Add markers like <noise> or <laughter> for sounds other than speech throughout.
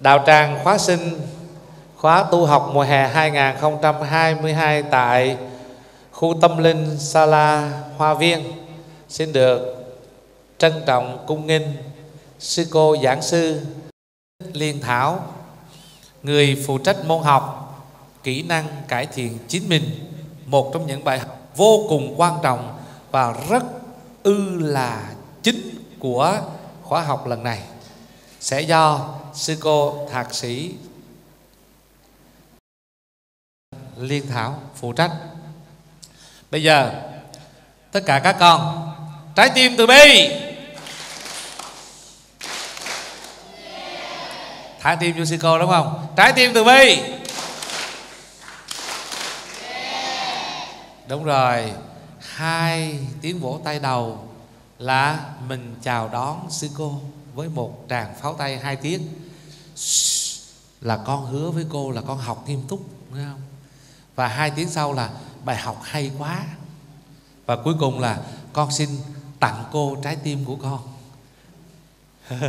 Đạo tràng khóa sinh, khóa tu học mùa hè 2022 tại khu tâm linh Sala Hoa Viên, xin được trân trọng cung nghinh sư cô giảng sư Liên Thảo, người phụ trách môn học, kỹ năng cải thiện chính mình, một trong những bài học vô cùng quan trọng và rất ư là chính của khóa học lần này sẽ do sư cô thạc sĩ Liên Thảo phụ trách. Bây giờ, tất cả các con, trái tim từ bi. Thả tim cho sư cô đúng không? Trái tim từ bi. Đúng rồi, hai tiếng vỗ tay đầu là mình chào đón sư cô với một tràng pháo tay hai tiếng. Là con hứa với cô là con học nghiêm túc, nghe không? Và hai tiếng sau là bài học hay quá. Và cuối cùng là con xin tặng cô trái tim của con. <laughs>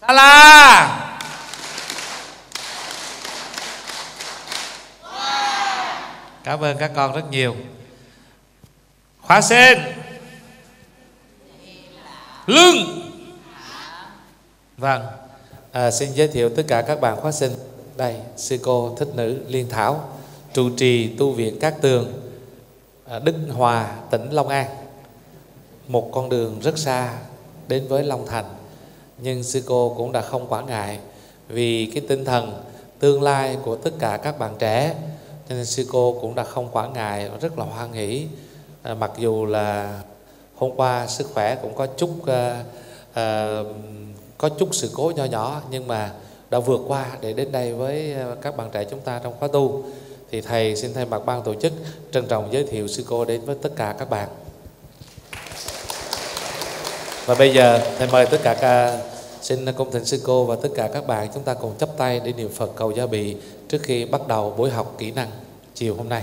Sala Cảm ơn các con rất nhiều. Khóa sen Lương Vâng à, Xin giới thiệu tất cả các bạn khóa sinh. Đây sư cô thích nữ Liên Thảo Trụ trì tu viện Cát Tường à, Đức Hòa tỉnh Long An. Một con đường rất xa đến với Long Thành Nhưng sư cô cũng đã không quản ngại Vì cái tinh thần tương lai của tất cả các bạn trẻ cho nên sư cô cũng đã không quản ngại rất là hoan hỷ. À, mặc dù là hôm qua sức khỏe cũng có chút à, à, có chút sự cố nhỏ nhỏ, nhưng mà đã vượt qua để đến đây với ờ, các bạn trẻ chúng ta trong khóa tu thì thầy xin thay mặt ban tổ chức trân trọng giới thiệu sư cô đến với tất cả các bạn và bây giờ thầy mời tất cả các xin cung thỉnh sư cô và tất cả các bạn chúng ta cùng chấp tay để niệm Phật cầu gia bị trước khi bắt đầu buổi học kỹ năng chiều hôm nay.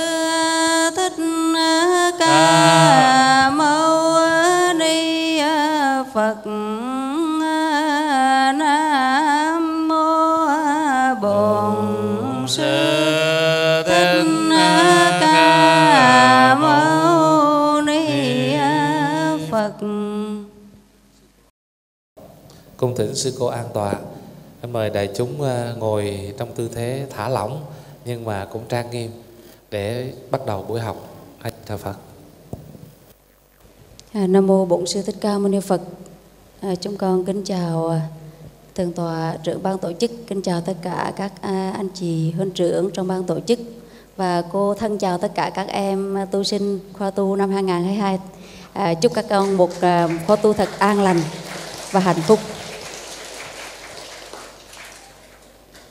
Cung thỉnh sư cô an tọa. Em mời đại chúng ờ, ngồi trong tư thế thả lỏng nhưng mà cũng trang nghiêm để bắt đầu buổi học. Hãy thờ Phật. À, Nam mô Bổn Sư Thích Ca Mâu Ni Phật. À, chúng con kính chào à, thượng tọa trưởng ban tổ chức, kính chào tất cả các à, anh chị huynh trưởng trong ban tổ chức và cô thân chào tất cả các em tu sinh khoa tu năm 2022. À, chúc các con một à, khóa tu thật an lành và hạnh phúc.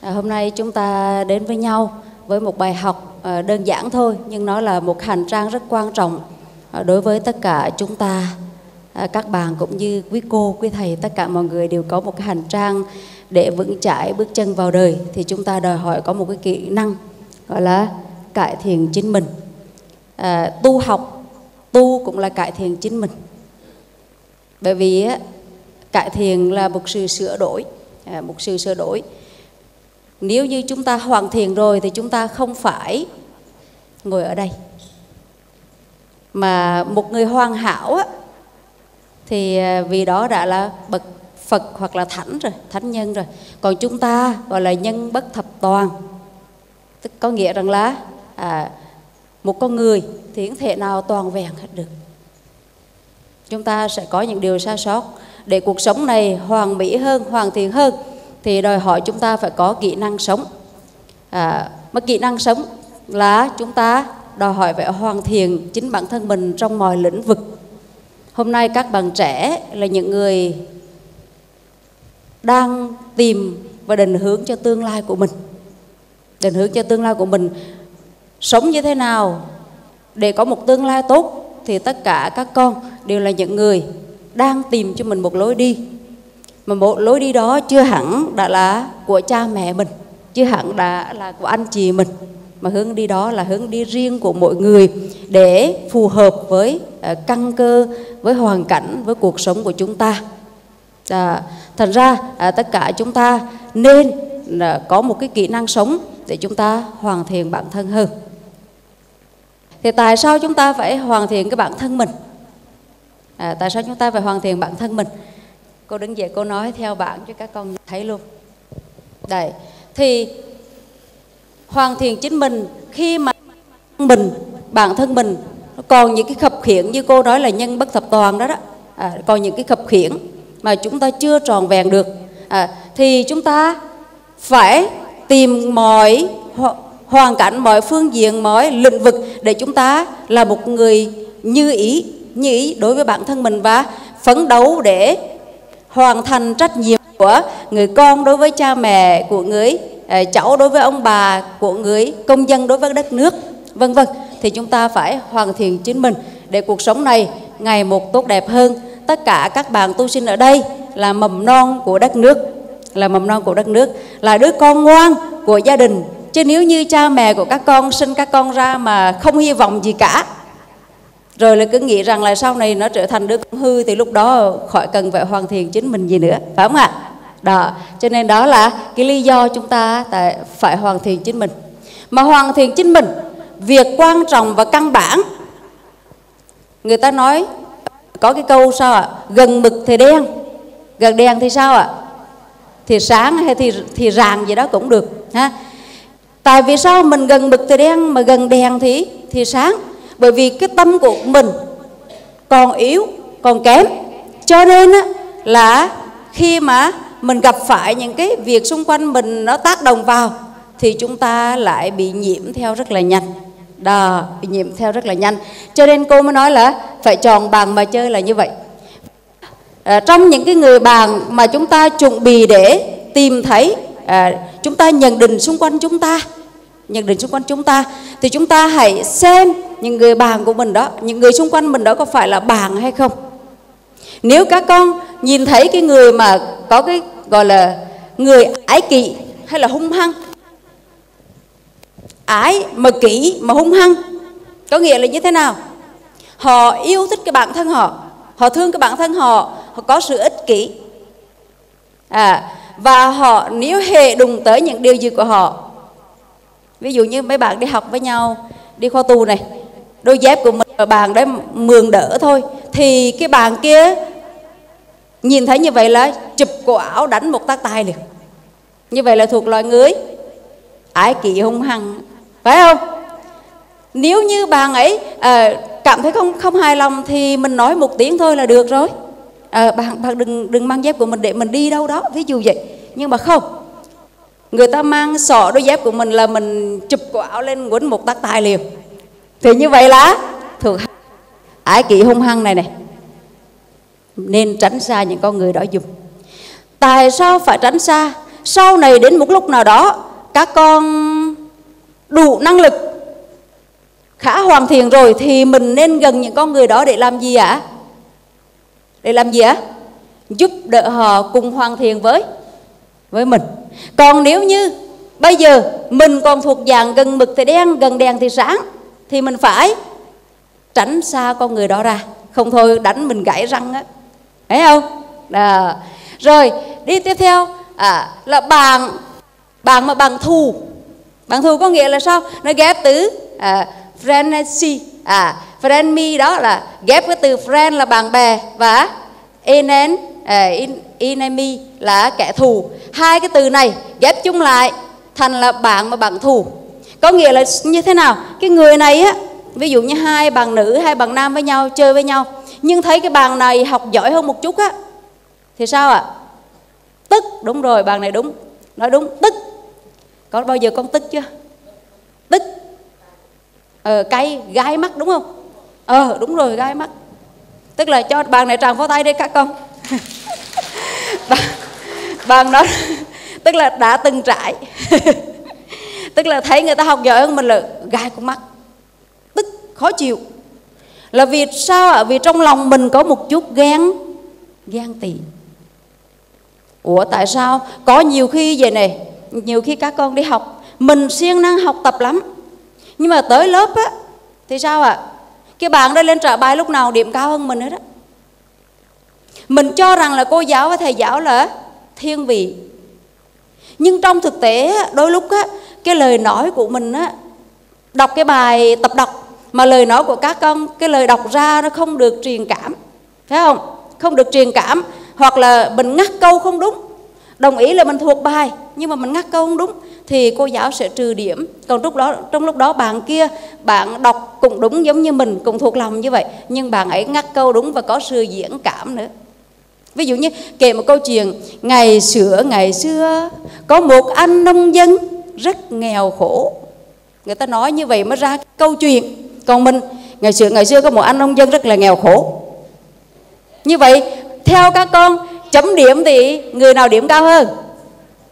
À, Ờ, hôm nay chúng ta đến với nhau với một bài học ờ, đơn giản thôi nhưng nó là một hành trang rất quan trọng ờ, đối với tất cả chúng ta. Các bạn cũng như quý cô quý thầy tất cả mọi người đều có một cái hành trang để vững chãi bước chân vào đời. Thì chúng ta đòi hỏi có một cái kỹ năng gọi là cải thiện chính mình. À, tu học tu cũng là cải thiện chính mình. Bởi vì cải thiện là một sự sửa đổi một sự sửa đổi nếu như chúng ta hoàn thiện rồi thì chúng ta không phải ngồi ở đây mà một người hoàn hảo á, thì à, vì đó đã là bậc Phật hoặc là thánh rồi, thánh nhân rồi. Còn chúng ta gọi là nhân bất thập toàn. Tức có nghĩa rằng là à, một con người thì không thể nào toàn vẹn hết được. Chúng ta sẽ có những điều sai sót để cuộc sống này hoàn mỹ hơn, hoàn thiện hơn thì đòi hỏi chúng ta phải có kỹ năng sống. À, mà kỹ năng sống là chúng ta đòi hỏi phải hoàn thiện chính bản thân mình trong mọi lĩnh vực. Hôm nay các bạn trẻ là những người đang tìm và định hướng cho tương lai của mình. Định hướng cho tương lai của mình sống như thế nào để có một tương lai tốt thì tất cả các con đều là những người đang tìm cho mình một lối đi mà một lối đi đó chưa hẳn đã là của cha mẹ mình chưa hẳn đã là của anh chị mình. Mà hướng đi đó là hướng đi riêng của mỗi người để phù hợp với uh, căn cơ với hoàn cảnh với cuộc sống của chúng ta. À, thành ra à, tất cả chúng ta nên là có một cái kỹ năng sống để chúng ta hoàn thiện bản thân hơn. Thì tại sao chúng ta phải hoàn thiện cái bản thân mình? À, tại sao chúng ta phải hoàn thiện bản thân mình? Cô đứng dậy cô nói theo bạn cho các con thấy luôn. Đây. Thì hoàn thiện chính mình khi mà mình bản thân mình còn những cái khập khiển như cô nói là nhân bất thập toàn đó đó à, còn những cái khập khiển mà chúng ta chưa tròn vẹn được à, thì chúng ta phải tìm mọi hoàn cảnh mọi phương diện mọi lĩnh vực để chúng ta là một người như ý như ý đối với bản thân mình và phấn đấu để hoàn thành trách nhiệm của người con đối với cha mẹ, của người à, cháu đối với ông bà, của người công dân đối với đất nước, vân vân. Thì chúng ta phải hoàn thiện chính mình để cuộc sống này ngày một tốt đẹp hơn. Tất cả các bạn tu sinh ở đây là mầm non của đất nước, là mầm non của đất nước, là đứa con ngoan của gia đình. Chứ nếu như cha mẹ của các con sinh các con ra mà không hy vọng gì cả rồi là cứ nghĩ rằng là sau này nó trở thành đứa con hư thì lúc đó khỏi cần phải hoàn thiện chính mình gì nữa, phải không ạ? Đó, cho nên đó là cái lý do chúng ta phải hoàn thiện chính mình. Mà hoàn thiện chính mình, việc quan trọng và căn bản. Người ta nói, có cái câu sao ạ? Gần mực thì đen, gần đèn thì sao ạ? Thì sáng hay thì thì ràng gì đó cũng được, ha? Tại vì sao mình gần mực thì đen mà gần đèn thì thì sáng? Bởi vì cái tâm của mình còn yếu còn kém. Cho nên á, là khi mà mình gặp phải những cái việc xung quanh mình nó tác động vào thì chúng ta lại bị nhiễm theo rất là nhanh. Đó bị nhiễm theo rất là nhanh. Cho nên cô mới nói là phải chọn bàn mà chơi là như vậy. À, trong những cái người bàn mà chúng ta chuẩn bị để tìm thấy à, chúng ta nhận định xung quanh chúng ta nhận định xung quanh chúng ta, thì chúng ta hãy xem những người bạn của mình đó, những người xung quanh mình đó có phải là bạn hay không. Nếu các con nhìn thấy cái người mà có cái, gọi là, người ái kỵ hay là hung hăng, ái mà kỹ mà hung hăng, có nghĩa là như thế nào? Họ yêu thích cái bản thân họ họ thương cái bản thân họ họ có sự ích kỷ. À và họ, nếu hề đụng tới những điều gì của họ ví dụ như mấy bạn đi học với nhau đi kho tù này đôi dép của mình và bạn đấy mường đỡ thôi. Thì cái bạn kia nhìn thấy như vậy là chụp cổ áo đánh một tác tay liền. Như vậy là thuộc loài người. Ái kỷ hung hăng. Phải không? Nếu như bạn ấy à, cảm thấy không không hài lòng thì mình nói một tiếng thôi là được rồi. À, bạn bạn đừng đừng mang dép của mình để mình đi đâu đó ví dụ vậy. Nhưng mà không người ta mang sọ đôi dép của mình là mình chụp cổ áo lên quấn một tác tài liền thì như vậy là thuộc ái kỷ hung hăng này này. Nên tránh xa những con người đó dùng. Tại sao phải tránh xa? Sau này đến một lúc nào đó, các con đủ năng lực khá hoàn thiện rồi thì mình nên gần những con người đó để làm gì ạ? Để làm gì ạ? Giúp đỡ họ cùng hoàn thiện với với mình. Còn nếu như bây giờ mình còn thuộc dạng gần mực thì đen gần đèn thì sáng thì mình phải tránh xa con người đó ra. Không thôi đánh mình gãy răng á. Thấy không? À. rồi đi tiếp theo. À, là bạn bạn mà bằng thù. Bạn thù có nghĩa là sao? Nó ghép từ à, frenzy. À frenemy đó là ghép cái từ friend là bạn bè và enen à, in, enemy là kẻ thù. Hai cái từ này ghép chung lại thành là bạn mà bạn thù. Có nghĩa là như thế nào? Cái người này á, ví dụ như hai bạn nữ, hai bạn nam với nhau, chơi với nhau, nhưng thấy cái bạn này học giỏi hơn một chút á, thì sao ạ? À? tức, đúng rồi, bạn này đúng. Nói đúng, tức. Có bao giờ con tức chưa? Tức. Ờ cay gai mắt đúng không? Ờ đúng rồi gai mắt. Tức là cho bạn này tràng pháo tay đi các con. <laughs> bằng bạn đó tức là đã từng trải. <laughs> Tức là thấy người ta học giỏi hơn mình là gai con mắt, tức, khó chịu. Là vì sao ạ? Vì trong lòng mình có một chút ghen ghen tị. Ủa, tại sao? Có nhiều khi vậy này nhiều khi các con đi học, mình siêng năng học tập lắm. Nhưng mà tới lớp á, thì sao ạ? À? cái bạn đó lên trả bài lúc nào điểm cao hơn mình hết á mình cho rằng là cô giáo và thầy giáo là thiên vị. Nhưng trong thực tế đôi lúc á, cái lời nói của mình á, đọc cái bài tập đọc, mà lời nói của các con, cái lời đọc ra nó không được truyền cảm, phải không? Không được truyền cảm, hoặc là mình ngắt câu không đúng. Đồng ý là mình thuộc bài, nhưng mà mình ngắt câu không đúng, thì cô giáo sẽ trừ điểm. Còn lúc đó, trong lúc đó bạn kia, bạn đọc cũng đúng giống như mình, cũng thuộc lòng như vậy, nhưng bạn ấy ngắt câu đúng và có sự diễn cảm nữa ví dụ như kể một câu chuyện ngày xưa ngày xưa có một anh nông dân rất nghèo khổ. Người ta nói như vậy mới ra câu chuyện. Còn mình ngày xưa ngày xưa có một anh nông dân rất là nghèo khổ. Như vậy theo các con chấm điểm thì người nào điểm cao hơn?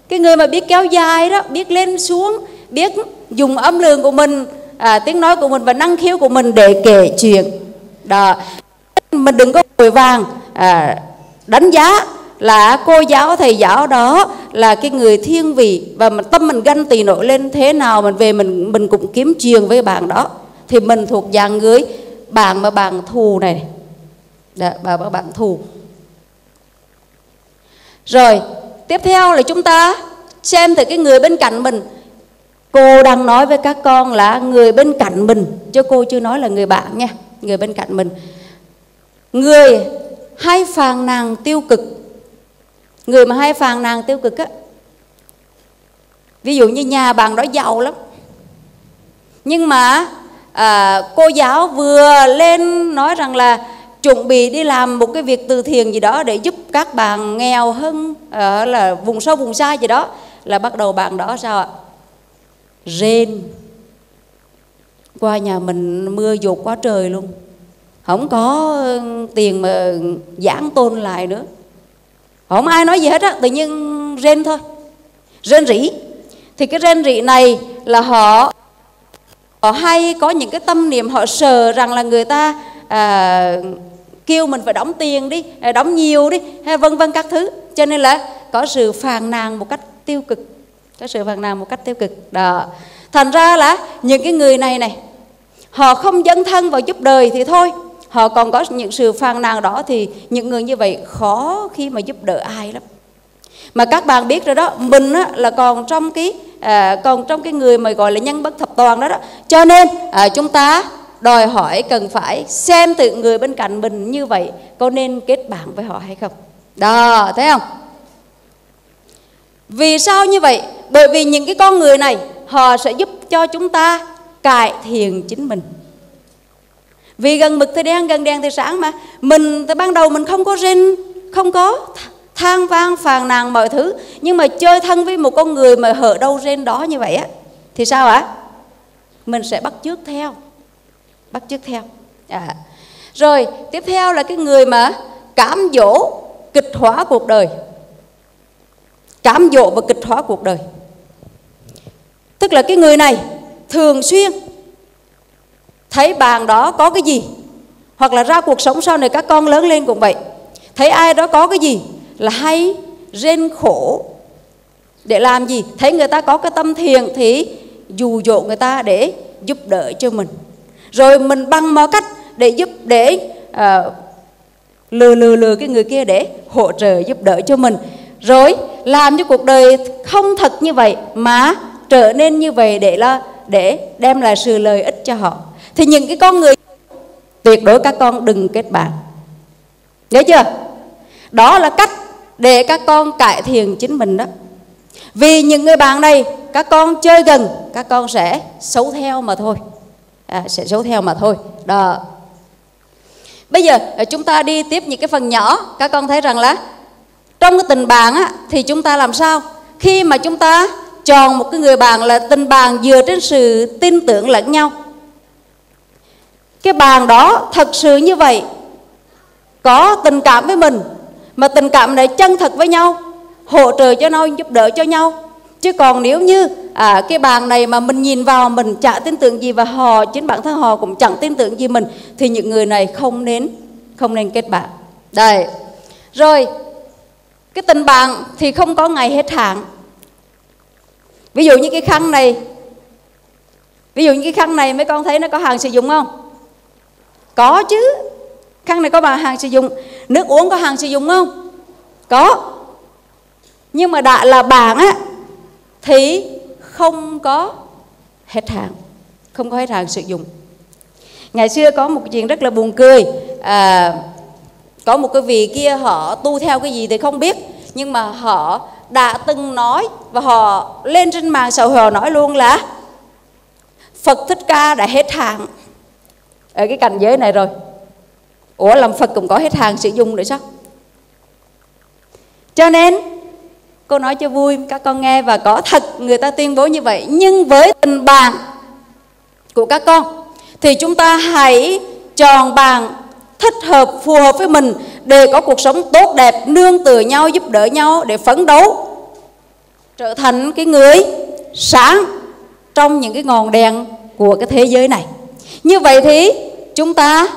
Cái người mà biết kéo dài đó biết lên xuống biết dùng âm lượng của mình à, tiếng nói của mình và năng khiếu của mình để kể chuyện. Đó. Mình đừng có vội vàng à, đánh giá là cô giáo thầy giáo đó là cái người thiên vị và mình tâm mình ganh tị nổi lên thế nào mình về mình mình cũng kiếm chuyện với bạn đó. Thì mình thuộc dạng người bạn mà bạn thù này. Dạ, Đã, bà bạn thù. Rồi tiếp theo là chúng ta xem từ cái người bên cạnh mình. Cô đang nói với các con là người bên cạnh mình. Chứ cô chưa nói là người bạn nha người bên cạnh mình. Người hay phàn nàn tiêu cực. Người mà hay phàn nàn tiêu cực á ví dụ như nhà bạn đó giàu lắm. Nhưng mà à, cô giáo vừa lên nói rằng là chuẩn bị đi làm một cái việc từ thiện gì đó để giúp các bạn nghèo hơn ở là vùng sâu vùng xa gì đó là bắt đầu bạn đó sao ạ? Rên. Qua nhà mình mưa dột quá trời luôn không có ờ, tiền mà giảng tôn lại nữa. Không ai nói gì hết á tự nhiên rên thôi. Rên rỉ. Thì cái rên rỉ này là họ họ hay có những cái tâm niệm họ sờ rằng là người ta à, kêu mình phải đóng tiền đi à, đóng nhiều đi hay vân vân các thứ. Cho nên là có sự phàn nàn một cách tiêu cực. Có sự phàn nàn một cách tiêu cực. Đó. Thành ra là những cái người này này họ không dấn thân vào giúp đời thì thôi họ còn có những sự phàn nàn đó thì những người như vậy khó khi mà giúp đỡ ai lắm. Mà các bạn biết rồi đó mình á, là còn trong cái à, còn trong cái người mà gọi là nhân bất thập toàn đó đó. Cho nên à, chúng ta đòi hỏi cần phải xem từ người bên cạnh mình như vậy có nên kết bạn với họ hay không. Đó thấy không? Vì sao như vậy? Bởi vì những cái con người này họ sẽ giúp cho chúng ta cải thiện chính mình vì gần mực thì đen, gần đèn thì sáng mà. Mình từ ban đầu mình không có rên không có than vang, phàn nàn mọi thứ. Nhưng mà chơi thân với một con người mà hở đâu rên đó như vậy á, thì sao ạ? Mình sẽ bắt chước theo, bắt chước theo. À. rồi, tiếp theo là cái người mà cám dỗ kịch hóa cuộc đời. Cám dỗ và kịch hóa cuộc đời. Tức là cái người này thường xuyên thấy bạn đó có cái gì? Hoặc là ra cuộc sống sau này các con lớn lên cũng vậy. Thấy ai đó có cái gì là hay rên khổ. Để làm gì? Thấy người ta có cái tâm thiền thì dù dỗ người ta để giúp đỡ cho mình. Rồi mình bằng mọi cách để giúp để uh, lừa lừa lừa cái người kia để hỗ trợ giúp đỡ cho mình. Rồi làm cho cuộc đời không thật như vậy mà trở nên như vậy để là để đem lại sự lợi ích cho họ thì những cái con người tuyệt đối các con đừng kết bạn. Nhớ chưa? Đó là cách để các con cải thiện chính mình đó. Vì những người bạn này các con chơi gần các con sẽ xấu theo mà thôi. À, sẽ xấu theo mà thôi. Đó. Bây giờ à, chúng ta đi tiếp những cái phần nhỏ. Các con thấy rằng là trong cái tình bạn á, thì chúng ta làm sao? Khi mà chúng ta chọn một cái người bạn là tình bạn dựa trên sự tin tưởng lẫn nhau cái bạn đó thật sự như vậy. Có tình cảm với mình mà tình cảm này chân thật với nhau hỗ trợ cho nhau giúp đỡ cho nhau. Chứ còn nếu như à, cái bàn này mà mình nhìn vào mình chả tin tưởng gì và họ chính bản thân họ cũng chẳng tin tưởng gì mình thì những người này không nên không nên kết bạn. Đây. Rồi cái tình bạn thì không có ngày hết hạn. Ví dụ như cái khăn này ví dụ như cái khăn này mấy con thấy nó có hàng sử dụng không? Có chứ. Khăn này có bà hàng sử dụng. Nước uống có hàng sử dụng không? Có. Nhưng mà đã là bạn á thì không có hết hàng. Không có hết hàng sử dụng. Ngày xưa có một chuyện rất là buồn cười. À, có một cái vị kia họ tu theo cái gì thì không biết. Nhưng mà họ đã từng nói và họ lên trên mạng xã hội họ nói luôn là Phật Thích Ca đã hết hàng ở cái cảnh giới này rồi. Ủa, làm Phật cũng có hết hàng sử dụng nữa sao? Cho nên, cô nói cho vui, các con nghe và có thật, người ta tuyên bố như vậy. Nhưng với tình bạn của các con, thì chúng ta hãy chọn bạn thích hợp, phù hợp với mình để có cuộc sống tốt đẹp, nương tựa nhau, giúp đỡ nhau để phấn đấu trở thành cái người sáng trong những cái ngọn đèn của cái thế giới này như vậy thì chúng ta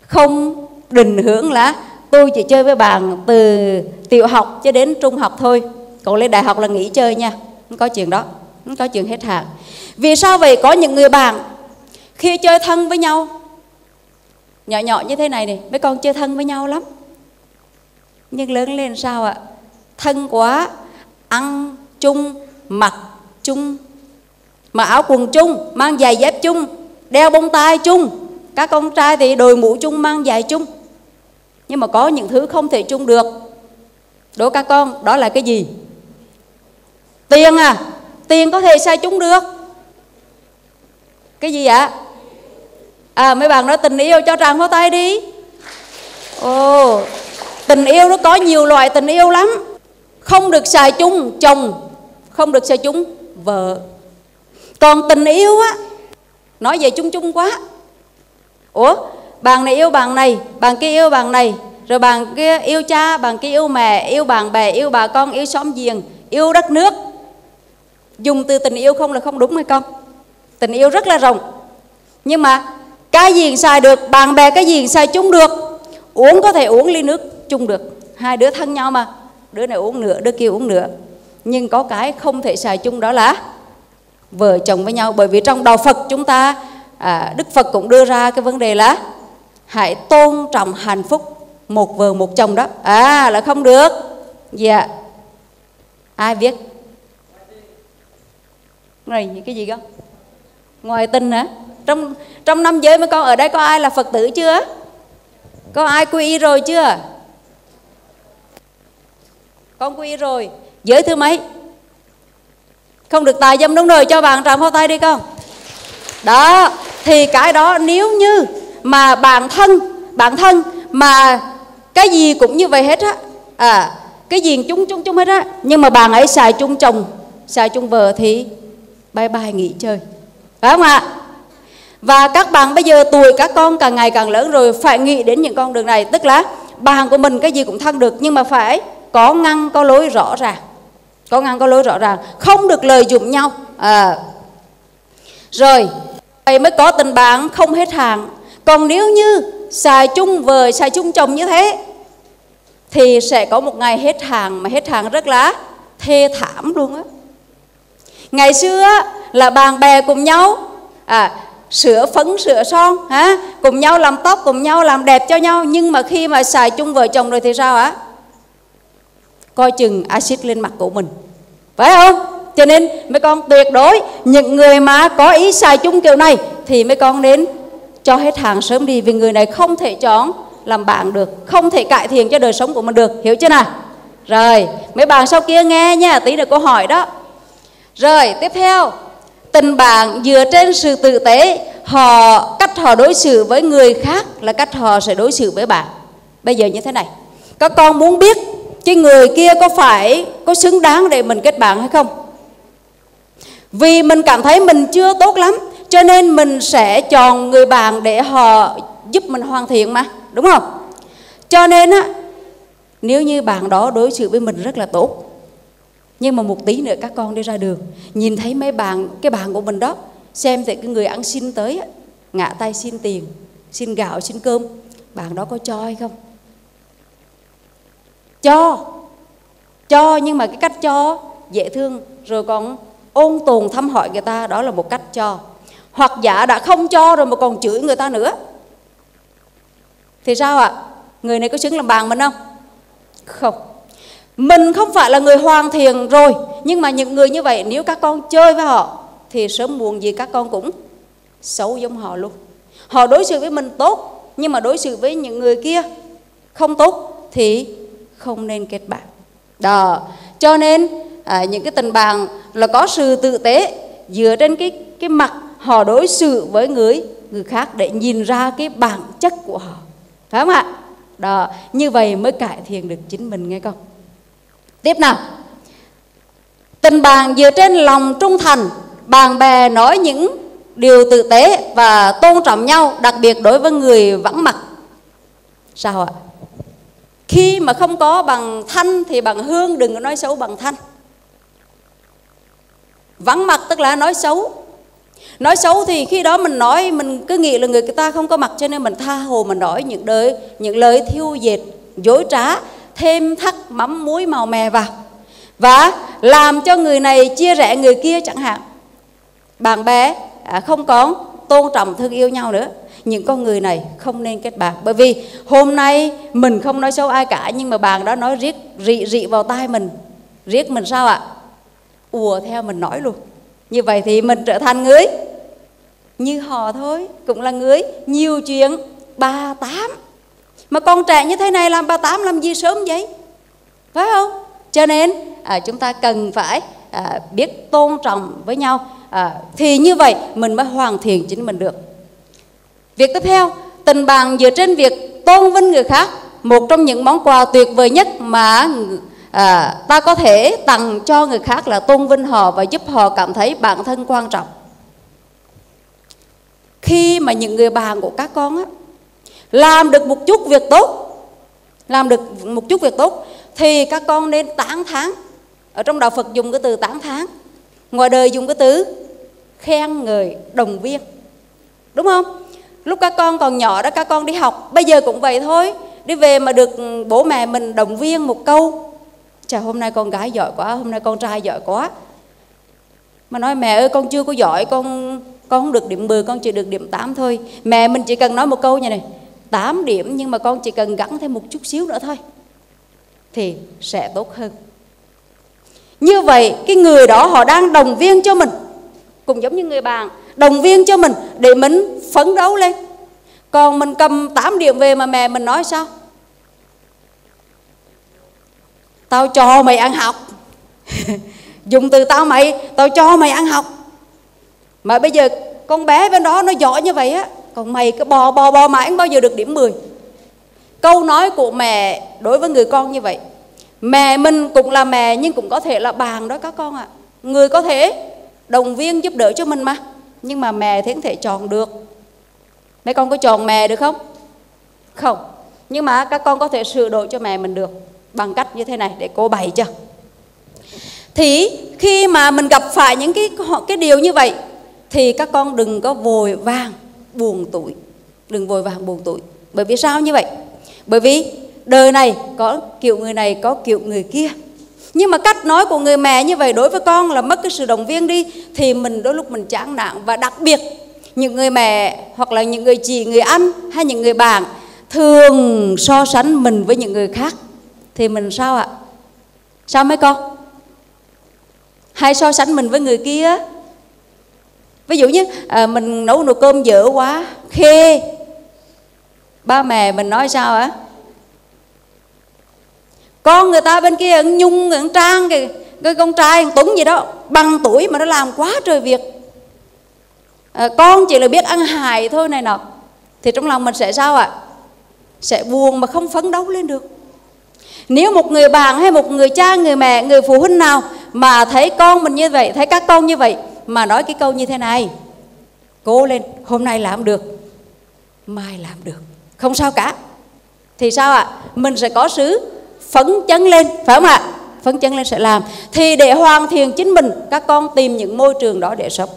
không định hướng là tôi chỉ chơi với bạn từ tiểu học cho đến trung học thôi. Còn lên đại học là nghỉ chơi nha, không có chuyện đó, không có chuyện hết hạn. Vì sao vậy? Có những người bạn khi chơi thân với nhau, nhỏ nhỏ như thế này này, mấy con chơi thân với nhau lắm. Nhưng lớn lên sao ạ? Thân quá, ăn chung, mặc chung mặc áo quần chung, mang giày dép chung, đeo bông tai chung. Các con trai thì đội mũ chung, mang giày chung. Nhưng mà có những thứ không thể chung được. Đối các con, đó là cái gì? Tiền à tiền có thể sai chung được. Cái gì ạ? À mấy bạn nói tình yêu cho tràng pháo tay đi. Ồ, tình yêu nó có nhiều loại tình yêu lắm. Không được xài chung, chồng. Không được xài chung, vợ còn tình yêu á, nói về chung chung quá. Ủa, bạn này yêu bạn này, bạn kia yêu bạn này, rồi bạn kia yêu cha, bạn kia yêu mẹ, yêu bạn bè, yêu bà con, yêu xóm giềng, yêu đất nước. Dùng từ tình yêu không là không đúng hay không? Tình yêu rất là rộng. Nhưng mà cái gì xài được, bạn bè cái gì xài chung được? Uống có thể uống ly nước chung được. Hai đứa thân nhau mà. Đứa này uống nửa, đứa kia uống nửa. Nhưng có cái không thể xài chung đó là vợ chồng với nhau. Bởi vì trong đạo Phật chúng ta à, Đức Phật cũng đưa ra cái vấn đề là hãy tôn trọng hạnh phúc một vợ một chồng đó. À là không được. Dạ. Ai biết này những cái gì không ngoài tình hả? Trong trong năm giới mấy con ở đây có ai là phật tử chưa? Có ai quy y rồi chưa? Con quy y rồi. Giới thứ mấy? Không được tài dâm đúng rồi cho bạn trạm phao tay đi con. Đó, thì cái đó nếu như mà bản thân bản thân mà cái gì cũng như vậy hết á à cái gì chung chung chung hết á, nhưng mà bạn ấy xài chung chồng, xài chung vợ thì bye bye, nghỉ chơi. Phải không ạ? Và các bạn bây giờ tuổi các con càng ngày càng lớn rồi, phải nghĩ đến những con đường này. Tức là bạn của mình cái gì cũng thân được, nhưng mà phải có ngăn, có lối rõ ràng có ngăn có lối rõ ràng. Không được lợi dụng nhau. À. rồi vậy mới có tình bạn không hết hàng. Còn nếu như xài chung vợ xài chung chồng như thế, thì sẽ có một ngày hết hàng, mà hết hàng rất là thê thảm luôn á. Ngày xưa là bạn bè cùng nhau à sửa phấn, sửa son, hả? Cùng nhau làm tóc, cùng nhau làm đẹp cho nhau. Nhưng mà khi mà xài chung vợ chồng rồi thì sao ạ coi chừng axit lên mặt của mình phải không? Cho nên mấy con tuyệt đối, những người mà có ý xài chung kiểu này thì mấy con đến cho hết hàng sớm đi, vì người này không thể chọn làm bạn được, không thể cải thiện cho đời sống của mình được. Hiểu chưa nào? Rồi, mấy bạn sau kia nghe nha, tí nữa câu hỏi đó. Rồi, tiếp theo. Tình bạn dựa trên sự tử tế, họ, cách họ đối xử với người khác là cách họ sẽ đối xử với bạn. Bây giờ như thế này. Các con muốn biết chứ người kia có phải có xứng đáng để mình kết bạn hay không? Vì mình cảm thấy mình chưa tốt lắm, cho nên mình sẽ chọn người bạn để họ giúp mình hoàn thiện mà, đúng không? Cho nên á, nếu như bạn đó đối xử với mình rất là tốt, nhưng mà một tí nữa các con đi ra đường, nhìn thấy mấy bạn, cái bạn của mình đó, xem thì cái người ăn xin tới ngã tay xin tiền, xin gạo, xin cơm, bạn đó có cho hay không? Cho cho, nhưng mà cái cách cho dễ thương, rồi còn ôn tồn thăm hỏi người ta, đó là một cách cho. Hoặc giả đã không cho rồi mà còn chửi người ta nữa. Thì sao ạ? Người này có xứng làm bạn mình không? Không. Mình không phải là người hoàn thiện rồi, nhưng mà những người như vậy, nếu các con chơi với họ, thì sớm muộn gì các con cũng xấu giống họ luôn. Họ đối xử với mình tốt, nhưng mà đối xử với những người kia không tốt, thì không nên kết bạn. Đó. Cho nên à, những cái tình bạn là có sự tự tế dựa trên cái cái mặt họ đối xử với người người khác để nhìn ra cái bản chất của họ. Phải không ạ? Đó. Như vậy mới cải thiện được chính mình nghe con tiếp nào. Tình bạn dựa trên lòng trung thành bạn bè nói những điều tử tế và tôn trọng nhau đặc biệt đối với người vắng mặt. Sao ạ? Khi mà không có bằng thanh thì bằng hương, đừng có nói xấu bằng thanh. Vắng mặt tức là nói xấu. Nói xấu thì khi đó mình nói, mình cứ nghĩ là người ta không có mặt cho nên mình tha hồ mình nói những lời những lời thiêu dệt, dối trá, thêm thắt mắm muối màu mè vào. Và làm cho người này chia rẽ người kia chẳng hạn. Bạn bè à, không còn tôn trọng, thương yêu nhau nữa những con người này không nên kết bạn. Bởi vì hôm nay mình không nói xấu ai cả nhưng mà bạn đó nói riết rị rị vào tai mình. Riết mình sao ạ? Ùa theo mình nói luôn. Như vậy thì mình trở thành người như họ thôi cũng là người nhiều chuyện. Ba tám. Mà con trẻ như thế này làm ba tám làm gì sớm vậy? Phải không? Cho nên à, chúng ta cần phải à, biết tôn trọng với nhau. À, thì như vậy mình mới hoàn thiện chính mình được việc tiếp theo tình bạn dựa trên việc tôn vinh người khác một trong những món quà tuyệt vời nhất mà à, ta có thể tặng cho người khác là tôn vinh họ và giúp họ cảm thấy bản thân quan trọng. Khi mà những người bạn của các con á, làm được một chút việc tốt làm được một chút việc tốt thì các con nên tán thán. Ở trong đạo Phật dùng cái từ tán thán ngoài đời dùng cái từ khen người, đồng viên. Đúng không? Lúc các con còn nhỏ đó, các con đi học. Bây giờ cũng vậy thôi. Đi về mà được bố mẹ mình động viên một câu. Trời, hôm nay con gái giỏi quá, hôm nay con trai giỏi quá. Mà nói, mẹ ơi, con chưa có giỏi, con con không được điểm 10 con chỉ được điểm 8 thôi. Mẹ mình chỉ cần nói một câu như này 8 điểm, nhưng mà con chỉ cần gắn thêm một chút xíu nữa thôi, thì sẽ tốt hơn. Như vậy, cái người đó họ đang đồng viên cho mình cũng giống như người bạn đồng viên cho mình để mình phấn đấu lên. Còn mình cầm 8 điểm về mà mẹ mình nói sao? Tao cho mày ăn học. <laughs> Dùng từ tao mày, tao cho mày ăn học. Mà bây giờ con bé bên đó nó giỏi như vậy á, còn mày cứ bò bò bò mãi không bao giờ được điểm 10 câu nói của mẹ đối với người con như vậy. Mẹ mình cũng là mẹ nhưng cũng có thể là bạn đó các con ạ. À. người có thể đồng viên giúp đỡ cho mình mà. Nhưng mà mẹ thì không thể chọn được. Mấy con có chọn mẹ được không? Không. Nhưng mà các con có thể sửa đổi cho mẹ mình được bằng cách như thế này để cô bày cho. Thì khi mà mình gặp phải những cái cái điều như vậy, thì các con đừng có vội vàng buồn tuổi. Đừng vội vàng buồn tuổi. Bởi vì sao như vậy? Bởi vì đời này có kiểu người này, có kiểu người kia nhưng mà cách nói của người mẹ như vậy đối với con là mất cái sự động viên đi thì mình đôi lúc mình chán nản. Và đặc biệt những người mẹ hoặc là những người chị người anh hay những người bạn thường so sánh mình với những người khác. Thì mình sao ạ? Sao mấy con? Hay so sánh mình với người kia? Ví dụ như à, mình nấu nồi cơm dở quá khê. Ba mẹ mình nói sao ạ? Con người ta bên kia nhung người trang cái, cái con trai tuấn gì đó bằng tuổi mà nó làm quá trời việc. À, con chỉ là biết ăn hài thôi này nọ. Thì trong lòng mình sẽ sao ạ? Sẽ buồn mà không phấn đấu lên được. Nếu một người bạn hay một người cha người mẹ người phụ huynh nào mà thấy con mình như vậy thấy các con như vậy mà nói cái câu như thế này cố lên hôm nay làm được mai làm được. Không sao cả. Thì sao ạ? Mình sẽ có sứ phấn chấn lên, phải không ạ? Phấn chấn lên sẽ làm. Thì để hoàn thiện chính mình, các con tìm những môi trường đó để sống.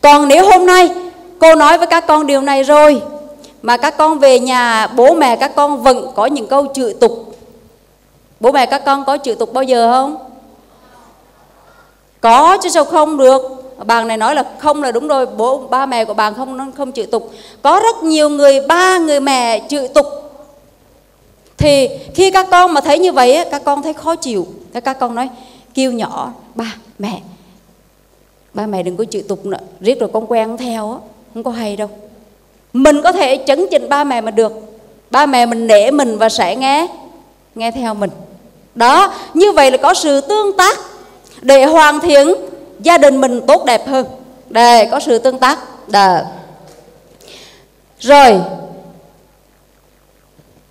Còn nếu hôm nay cô nói với các con điều này rồi, mà các con về nhà, bố mẹ các con vẫn có những câu chửi tục. Bố mẹ các con có chửi tục bao giờ không? Có chứ sao không được? Bạn này nói là không là đúng rồi, bố, ba mẹ của bạn không không chữ tục. Có rất nhiều người, ba người mẹ chữ tục thì khi các con mà thấy như vậy các con thấy khó chịu. Thế các con nói, kêu nhỏ, ba, mẹ ba mẹ đừng có chịu tục nữa. Riết rồi con quen theo không có hay đâu. Mình có thể chấn chỉnh ba mẹ mà được. Ba mẹ mình nể mình và sẽ nghe nghe theo mình. Đó, như vậy là có sự tương tác để hoàn thiện gia đình mình tốt đẹp hơn. Để có sự tương tác. Đà. rồi.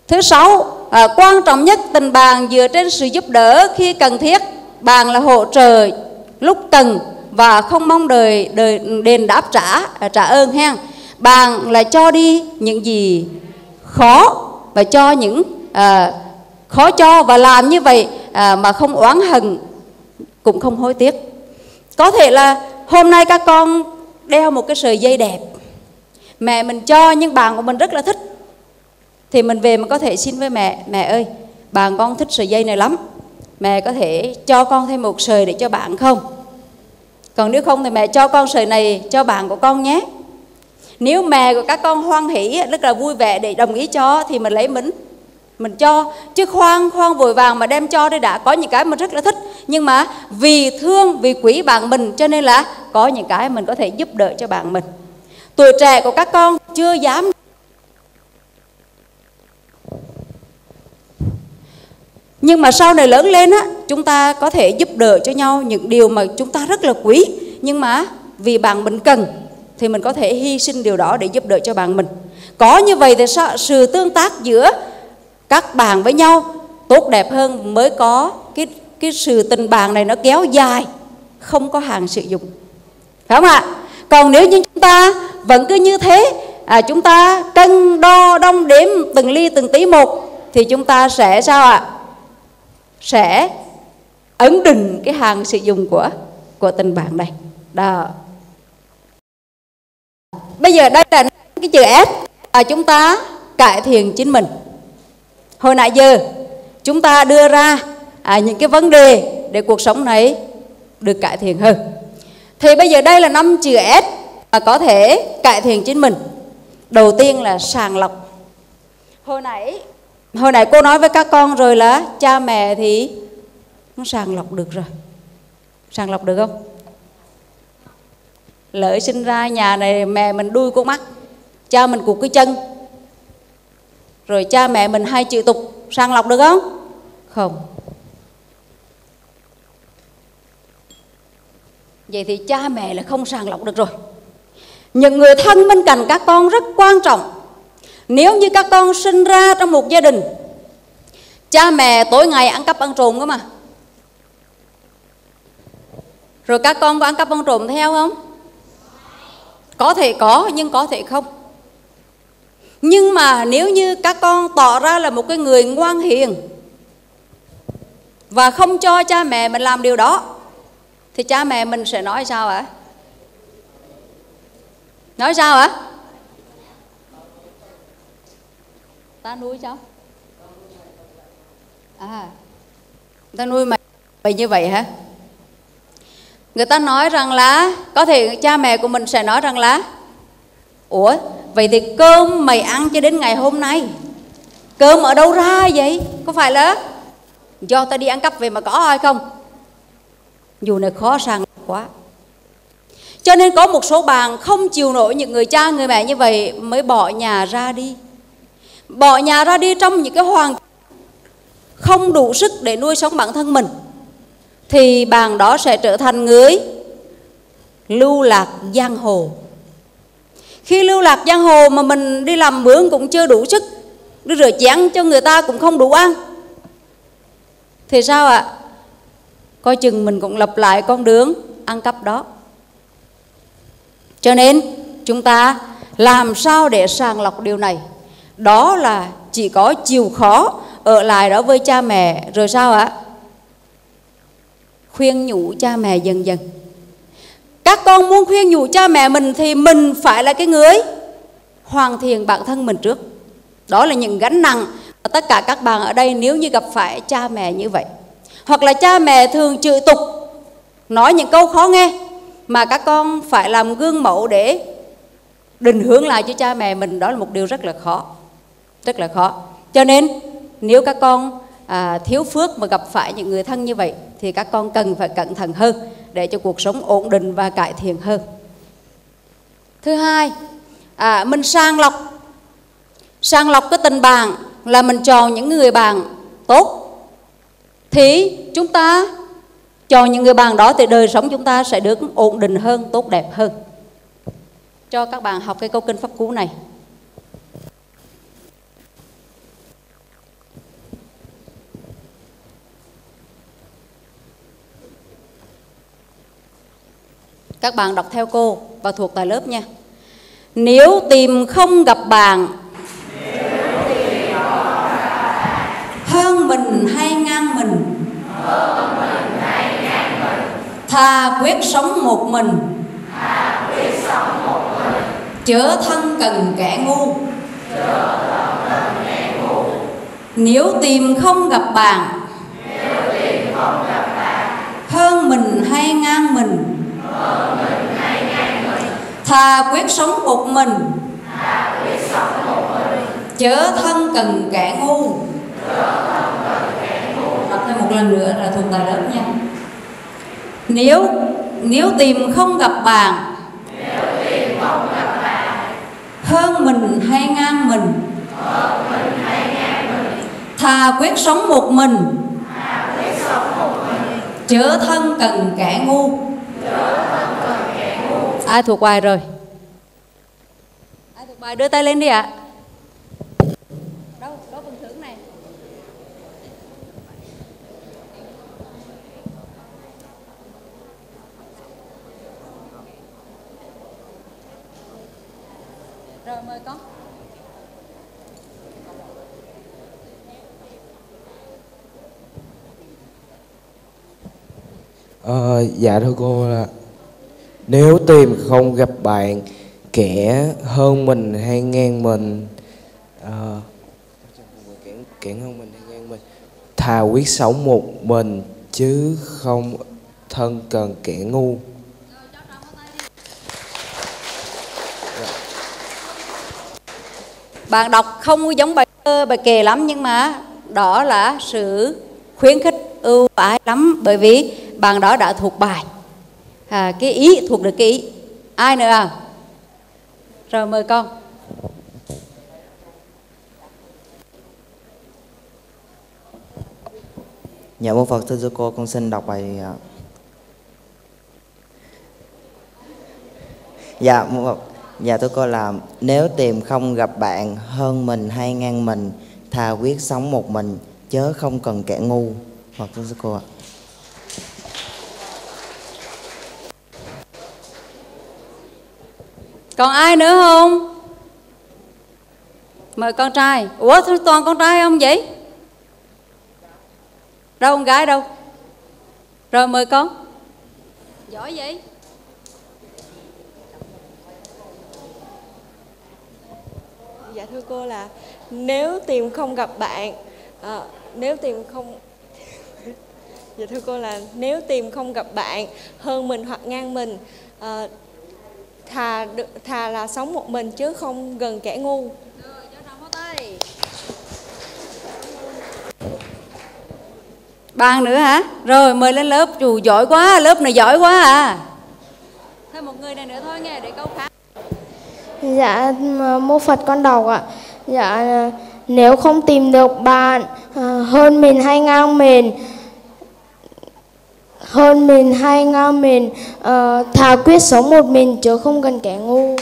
Thứ sáu à, quan trọng nhất tình bạn dựa trên sự giúp đỡ khi cần thiết. Bạn là hỗ trợ lúc cần và không mong đợi đời đền đáp trả ờ, trả ơn ha bạn là cho đi những gì khó và cho những à, khó cho và làm như vậy à, mà không oán hận cũng không hối tiếc. Có thể là hôm nay các con đeo một cái sợi dây đẹp. Mẹ mình cho nhưng bạn của mình rất là thích thì mình về mình có thể xin với mẹ mẹ ơi bạn con thích sợi dây này lắm. Mẹ có thể cho con thêm một sợi để cho bạn không? Còn nếu không thì mẹ cho con sợi này cho bạn của con nhé. Nếu mẹ của các con hoan hỷ, rất là vui vẻ để đồng ý cho, thì mình lấy mình. Mình cho. Chứ khoan khoan vội vàng mà đem cho đây đã. Có những cái mình rất là thích. Nhưng mà vì thương, vì quý bạn mình, cho nên là có những cái mình có thể giúp đỡ cho bạn mình. Tuổi trẻ của các con chưa dám nhưng mà sau này lớn lên á chúng ta có thể giúp đỡ cho nhau những điều mà chúng ta rất là quý. Nhưng mà vì bạn mình cần thì mình có thể hy sinh điều đó để giúp đỡ cho bạn mình. Có như vậy thì sao? Sự tương tác giữa các bạn với nhau tốt đẹp hơn mới có cái cái sự tình bạn này nó kéo dài không có hàng sử dụng. Phải không ạ? Còn nếu như chúng ta vẫn cứ như thế à, chúng ta cân đo đong đếm từng ly từng tí một thì chúng ta sẽ sao ạ? Sẽ ấn định cái hàng sử dụng của của tình bạn này. Đó. Bây giờ đây là cái chữ S là chúng ta cải thiện chính mình. Hồi nãy giờ chúng ta đưa ra à, những cái vấn đề để cuộc sống này được cải thiện hơn. Thì bây giờ đây là năm chữ S mà có thể cải thiện chính mình. Đầu tiên là sàng lọc. Hồi nãy hồi nãy cô nói với các con rồi là cha mẹ thì nó sàng lọc được rồi. Sàng lọc được không? Lỡ sinh ra nhà này mẹ mình đuôi con mắt, cha mình cụt cái chân. Rồi cha mẹ mình hay chịu tục, sàng lọc được không? Không. Vậy thì cha mẹ là không sàng lọc được rồi. Những người thân bên cạnh các con rất quan trọng nếu như các con sinh ra trong một gia đình, cha mẹ tối ngày ăn cắp ăn trộm cơ mà. Rồi các con có ăn cắp ăn trộm theo không? Có thể có, nhưng có thể không. Nhưng mà nếu như các con tỏ ra là một cái người ngoan hiền và không cho cha mẹ mình làm điều đó, thì cha mẹ mình sẽ nói sao ạ? Nói sao ạ? Ta nuôi sao à. Ta nuôi mày mày như vậy hả? Người ta nói rằng là, có thể cha mẹ của mình sẽ nói rằng là, ủa, vậy thì cơm mày ăn cho đến ngày hôm nay. Cơm ở đâu ra vậy? Có phải là do ta đi ăn cắp về mà có hay không? Dù này khó sang quá. Cho nên có một số bạn không chịu nổi những người cha, người mẹ như vậy mới bỏ nhà ra đi bỏ nhà ra đi trong những cái hoàn không đủ sức để nuôi sống bản thân mình, thì bạn đó sẽ trở thành người lưu lạc giang hồ. Khi lưu lạc giang hồ mà mình đi làm mướn cũng chưa đủ sức, đi rửa chén cho người ta cũng không đủ ăn, thì sao ạ? Coi chừng mình cũng lặp lại con đường ăn cắp đó. Cho nên, chúng ta làm sao để sàng lọc điều này? Đó là chỉ có chịu khó ở lại đó với cha mẹ, rồi sao ạ? Khuyên nhủ cha mẹ dần dần. Các con muốn khuyên nhủ cha mẹ mình thì mình phải là cái người hoàn thiện bản thân mình trước. Đó là những gánh nặng mà tất cả các bạn ở đây nếu như gặp phải cha mẹ như vậy. Hoặc là cha mẹ thường chửi tục, nói những câu khó nghe mà các con phải làm gương mẫu để định hướng lại cho cha mẹ mình. Đó là một điều rất là khó rất là khó. Cho nên nếu các con à, thiếu phước mà gặp phải những người thân như vậy thì các con cần phải cẩn thận hơn để cho cuộc sống ổn định và cải thiện hơn. Thứ hai à, mình sàng lọc. Sàng lọc cái tình bạn là mình chọn những người bạn tốt thì chúng ta chọn những người bạn đó thì đời sống chúng ta sẽ được ổn định hơn tốt đẹp hơn. Cho các bạn học cái câu kinh pháp cú này. Các bạn đọc theo cô và thuộc tại lớp nha. Nếu tìm không gặp bạn, hơn mình hay ngang mình thà quyết sống một mình, chớ thân cần kẻ ngu nếu tìm không gặp bạn, hơn mình hay ngang mình thà quyết sống một mình. Chớ thân cần kẻ ngu. Đọc thêm một lần nữa là thuộc tài lớp nha. Nếu nếu tìm không gặp bạn, hơn mình hay ngang mình thà quyết sống một mình, chớ thân cần kẻ ngu ai thuộc bài rồi? Ai thuộc bài? Đưa tay lên đi ạ. Đâu có phần thưởng này? Rồi, mời con. Ờ, dạ thưa cô là nếu tìm không gặp bạn kẻ hơn mình hay ngang mình ờ, kẻ, kẻ hơn mình hay ngang mình thà quyết sống một mình chứ không thân cần kẻ ngu. Bạn đọc không giống bài thơ bài kề lắm nhưng mà đó là sự khuyến khích ưu ái lắm. Bởi vì bạn đó đã thuộc bài. À, cái ý thuộc được cái ý. Ai nữa à? Rồi mời con. Dạ bố Phật thưa cô con xin đọc bài. À. Dạ mô Phật. Dạ thưa cô là nếu tìm không gặp bạn hơn mình hay ngang mình thà quyết sống một mình chớ không cần kẻ ngu. Phật thưa cô ạ. Còn ai nữa không? Mời con trai. Ủa thôi toàn con trai không vậy? Đâu con gái đâu? Rồi mời con. Giỏi vậy. Dạ thưa cô là nếu tìm không gặp bạn à, nếu tìm không <laughs> Dạ thưa cô là nếu tìm không gặp bạn hơn mình hoặc ngang mình à, thà được- thà là sống một mình chứ không gần kẻ ngu. Bạn nữa hả? Rồi mời lên lớp. Chù giỏi quá, lớp này giỏi quá à. Thêm một người này nữa thôi nghe để câu khác. Dạ mô Phật con đọc ạ. Dạ nếu không tìm được bạn à, hơn mình hay ngang mình hơn mình hay ngao mình uh, thà quyết sống một mình chứ không cần kẻ ngu.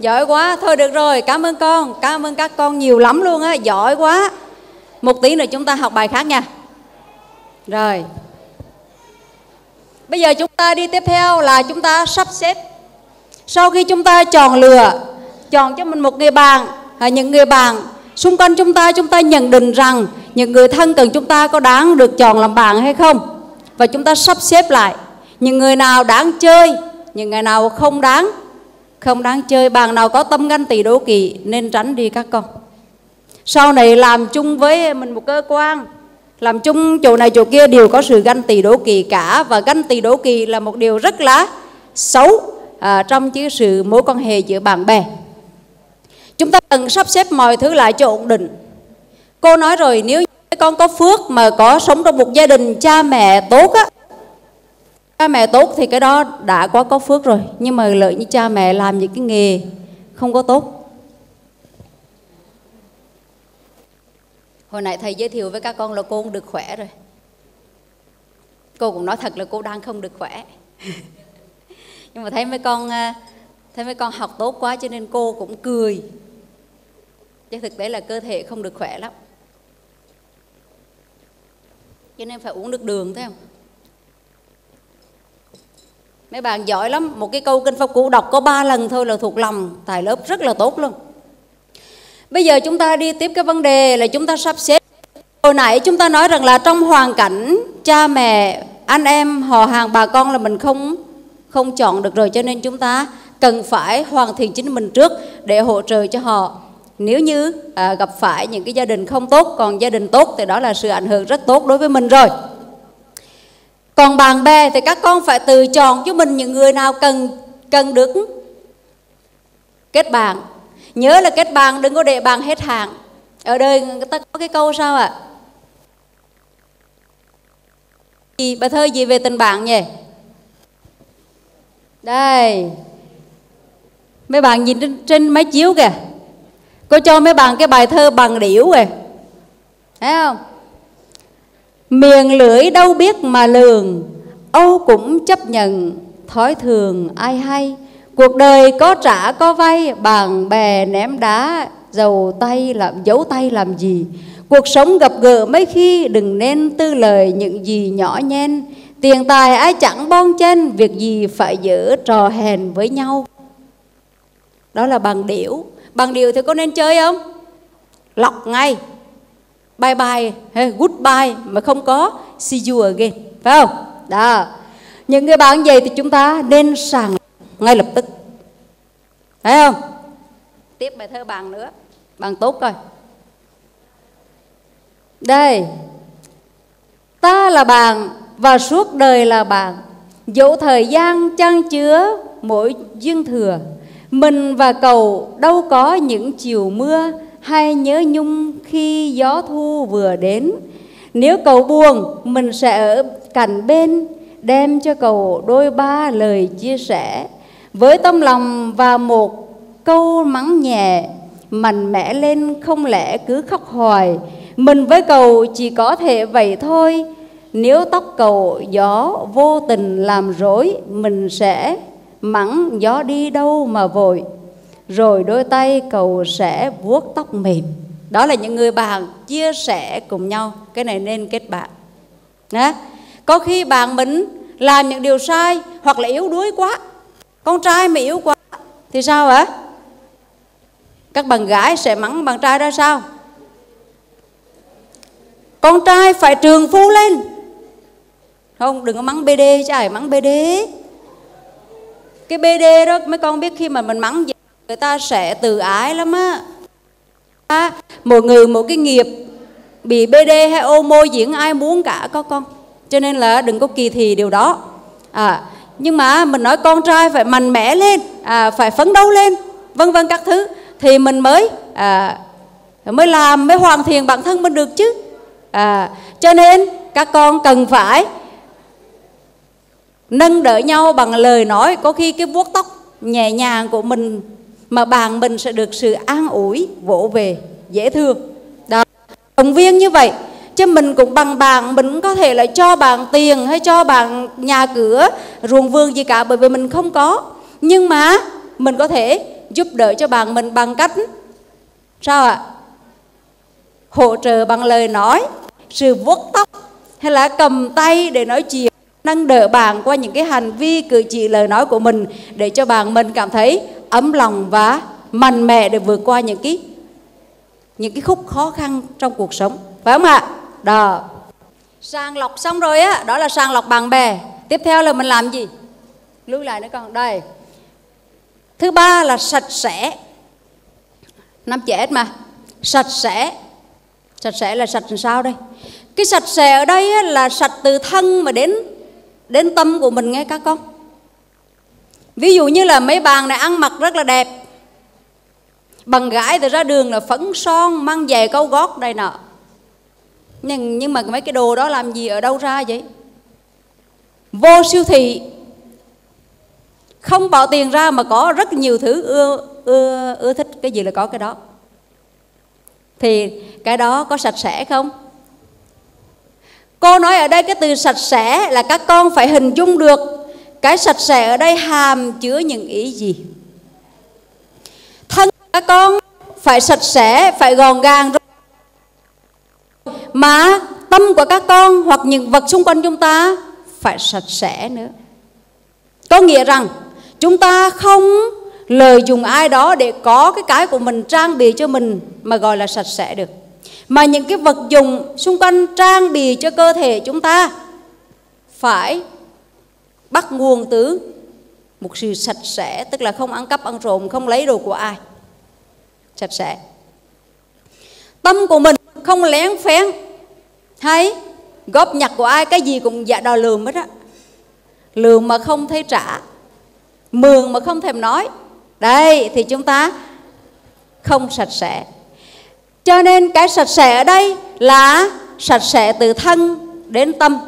Giỏi quá, thôi được rồi, cảm ơn con, cảm ơn các con nhiều lắm luôn á, giỏi quá. Một tí nữa chúng ta học bài khác nha. Rồi. Bây giờ chúng ta đi tiếp theo là chúng ta sắp xếp. Sau khi chúng ta chọn lựa, chọn cho mình một người bạn, à, những người bạn xung quanh chúng ta chúng ta nhận định rằng những người thân cần chúng ta có đáng được chọn làm bạn hay không? Và chúng ta sắp xếp lại. Những người nào đáng chơi những người nào không đáng? Không đáng chơi bạn nào có tâm ganh tị đố kỵ nên tránh đi các con. Sau này làm chung với mình một cơ quan làm chung chỗ này chỗ kia đều có sự ganh tị đố kỵ cả. Và ganh tị đố kỵ là một điều rất là xấu à, trong cái sự mối quan hệ giữa bạn bè. Chúng ta cần sắp xếp mọi thứ lại cho ổn định cô nói rồi, nếu con có phước mà có sống trong một gia đình cha mẹ tốt á, cha mẹ tốt thì cái đó đã quá có phước rồi. Nhưng mà lợi như cha mẹ làm những cái nghề không có tốt. Hồi nãy thầy giới thiệu với các con là cô cũng được khỏe rồi. Cô cũng nói thật là cô đang không được khỏe. <laughs> Nhưng mà thấy mấy con à, thấy mấy con học tốt quá cho nên cô cũng cười. Chứ thực tế là cơ thể không được khỏe lắm cho nên phải uống nước đường, thấy không? Mấy bạn giỏi lắm. Một cái câu kinh pháp cũ đọc có ba lần thôi là thuộc lòng. Tài lớp rất là tốt luôn. Bây giờ chúng ta đi tiếp cái vấn đề là chúng ta sắp xếp. Hồi nãy chúng ta nói rằng là trong hoàn cảnh cha mẹ, anh em, họ hàng, bà con là mình không không chọn được rồi. Cho nên chúng ta cần phải hoàn thiện chính mình trước để hỗ trợ cho họ nếu như à, gặp phải những cái gia đình không tốt còn gia đình tốt thì đó là sự ảnh hưởng rất tốt đối với mình rồi. Còn bạn bè thì các con phải tự chọn cho mình những người nào cần cần được kết bạn. Nhớ là kết bạn đừng có để bạn hết hạn. Ở đời người ta có cái câu sao ạ? À? bà thơ gì về tình bạn nhỉ? Đây. Mấy bạn nhìn trên, trên máy chiếu kìa cô cho mấy bạn cái bài thơ bằng điểu rồi, thấy không? Miệng lưỡi đâu biết mà lường âu cũng chấp nhận thói thường ai hay. Cuộc đời có trả có vay bạn bè ném đá dầu tay làm giấu tay làm gì? Cuộc sống gặp gỡ mấy khi đừng nên tư lời những gì nhỏ nhen. Tiền tài ai chẳng bon chen việc gì phải giữ trò hèn với nhau. Đó là bằng điểu bằng điều thì có nên chơi không? Lọc ngay. Bye bye hey, goodbye mà không có. See you again. Phải không? Đó. Những người bạn vậy thì chúng ta nên sàng ngay lập tức. Phải không? Tiếp bài thơ bạn nữa. Bạn tốt coi đây. Ta là bạn và suốt đời là bạn. Dẫu thời gian trang chứa mỗi duyên thừa mình và cầu đâu có những chiều mưa hay nhớ nhung khi gió thu vừa đến. Nếu cầu buồn, mình sẽ ở cạnh bên, đem cho cầu đôi ba lời chia sẻ. Với tâm lòng và một câu mắng nhẹ, mạnh mẽ lên không lẽ cứ khóc hoài. Mình với cầu chỉ có thể vậy thôi. Nếu tóc cầu gió vô tình làm rối, mình sẽ mắng gió đi đâu mà vội, rồi đôi tay cầu sẽ vuốt tóc mềm. Đó là những người bạn chia sẻ cùng nhau. Cái này nên kết bạn. Đó. có khi bạn mình làm những điều sai hoặc là yếu đuối quá, con trai mà yếu quá, thì sao ạ? Các bạn gái sẽ mắng bạn trai ra sao? Con trai phải trường phu lên. Không, đừng có mắng bd chứ ai mắng bd cái bd đó mấy con biết khi mà mình mắng gì người ta sẽ tự ái lắm á. À, một người một cái nghiệp bị bd hay ô môi diễn ai muốn cả có con. Cho nên là đừng có kỳ thị điều đó. À nhưng mà mình nói con trai phải mạnh mẽ lên à, phải phấn đấu lên vân vân các thứ thì mình mới à, mới làm mới hoàn thiện bản thân mình được chứ. À, cho nên các con cần phải nâng đỡ nhau bằng lời nói. Có khi cái vuốt tóc nhẹ nhàng của mình mà bạn mình sẽ được sự an ủi, vỗ về, dễ thương. Đó, động viên như vậy. Chứ mình cũng bằng bạn, mình cũng có thể là cho bạn tiền hay cho bạn nhà cửa, ruộng vườn gì cả, bởi vì mình không có. Nhưng mà mình có thể giúp đỡ cho bạn mình bằng cách sao ạ? Hỗ trợ bằng lời nói, sự vuốt tóc hay là cầm tay để nói chuyện nâng đỡ bạn qua những cái hành vi cử chỉ lời nói của mình để cho bạn mình cảm thấy ấm lòng và mạnh mẽ để vượt qua những cái những cái khúc khó khăn trong cuộc sống. Phải không ạ? Đó. Sàng lọc xong rồi á, đó là sàng lọc bạn bè. Tiếp theo là mình làm gì? Lưu lại nữa con. Đây. Thứ ba là sạch sẽ. Năm chết mà. Sạch sẽ. Sạch sẽ là sạch làm sao đây? Cái sạch sẽ ở đây là sạch từ thân mà đến đến tâm của mình nghe các con. Ví dụ như là mấy bạn này ăn mặc rất là đẹp. Bằng gái thì ra đường là phấn son, mang về câu gót đây nọ. Nhưng nhưng mà mấy cái đồ đó làm gì ở đâu ra vậy? Vô siêu thị. Không bỏ tiền ra mà có rất nhiều thứ ưa ưa ưa thích. Cái gì là có cái đó? Thì cái đó có sạch sẽ không? Cô nói ở đây cái từ sạch sẽ là các con phải hình dung được. Cái sạch sẽ ở đây hàm chứa những ý gì? Thân các con phải sạch sẽ, phải gòn gàng mà tâm của các con hoặc những vật xung quanh chúng ta phải sạch sẽ nữa. Có nghĩa rằng chúng ta không lời dùng ai đó để có cái cái của mình, trang bị cho mình mà gọi là sạch sẽ được mà những cái vật dụng xung quanh trang bị cho cơ thể chúng ta phải bắt nguồn từ một sự sạch sẽ, tức là không ăn cắp, ăn trộm, không lấy đồ của ai. Sạch sẽ. Tâm của mình không lén phén hay góp nhặt của ai, cái gì cũng dạ đòi lường hết á. Lường mà không thấy trả, mường mà không thèm nói. Đây, thì chúng ta không sạch sẽ cho nên cái sạch sẽ ở đây là sạch sẽ từ thân đến tâm.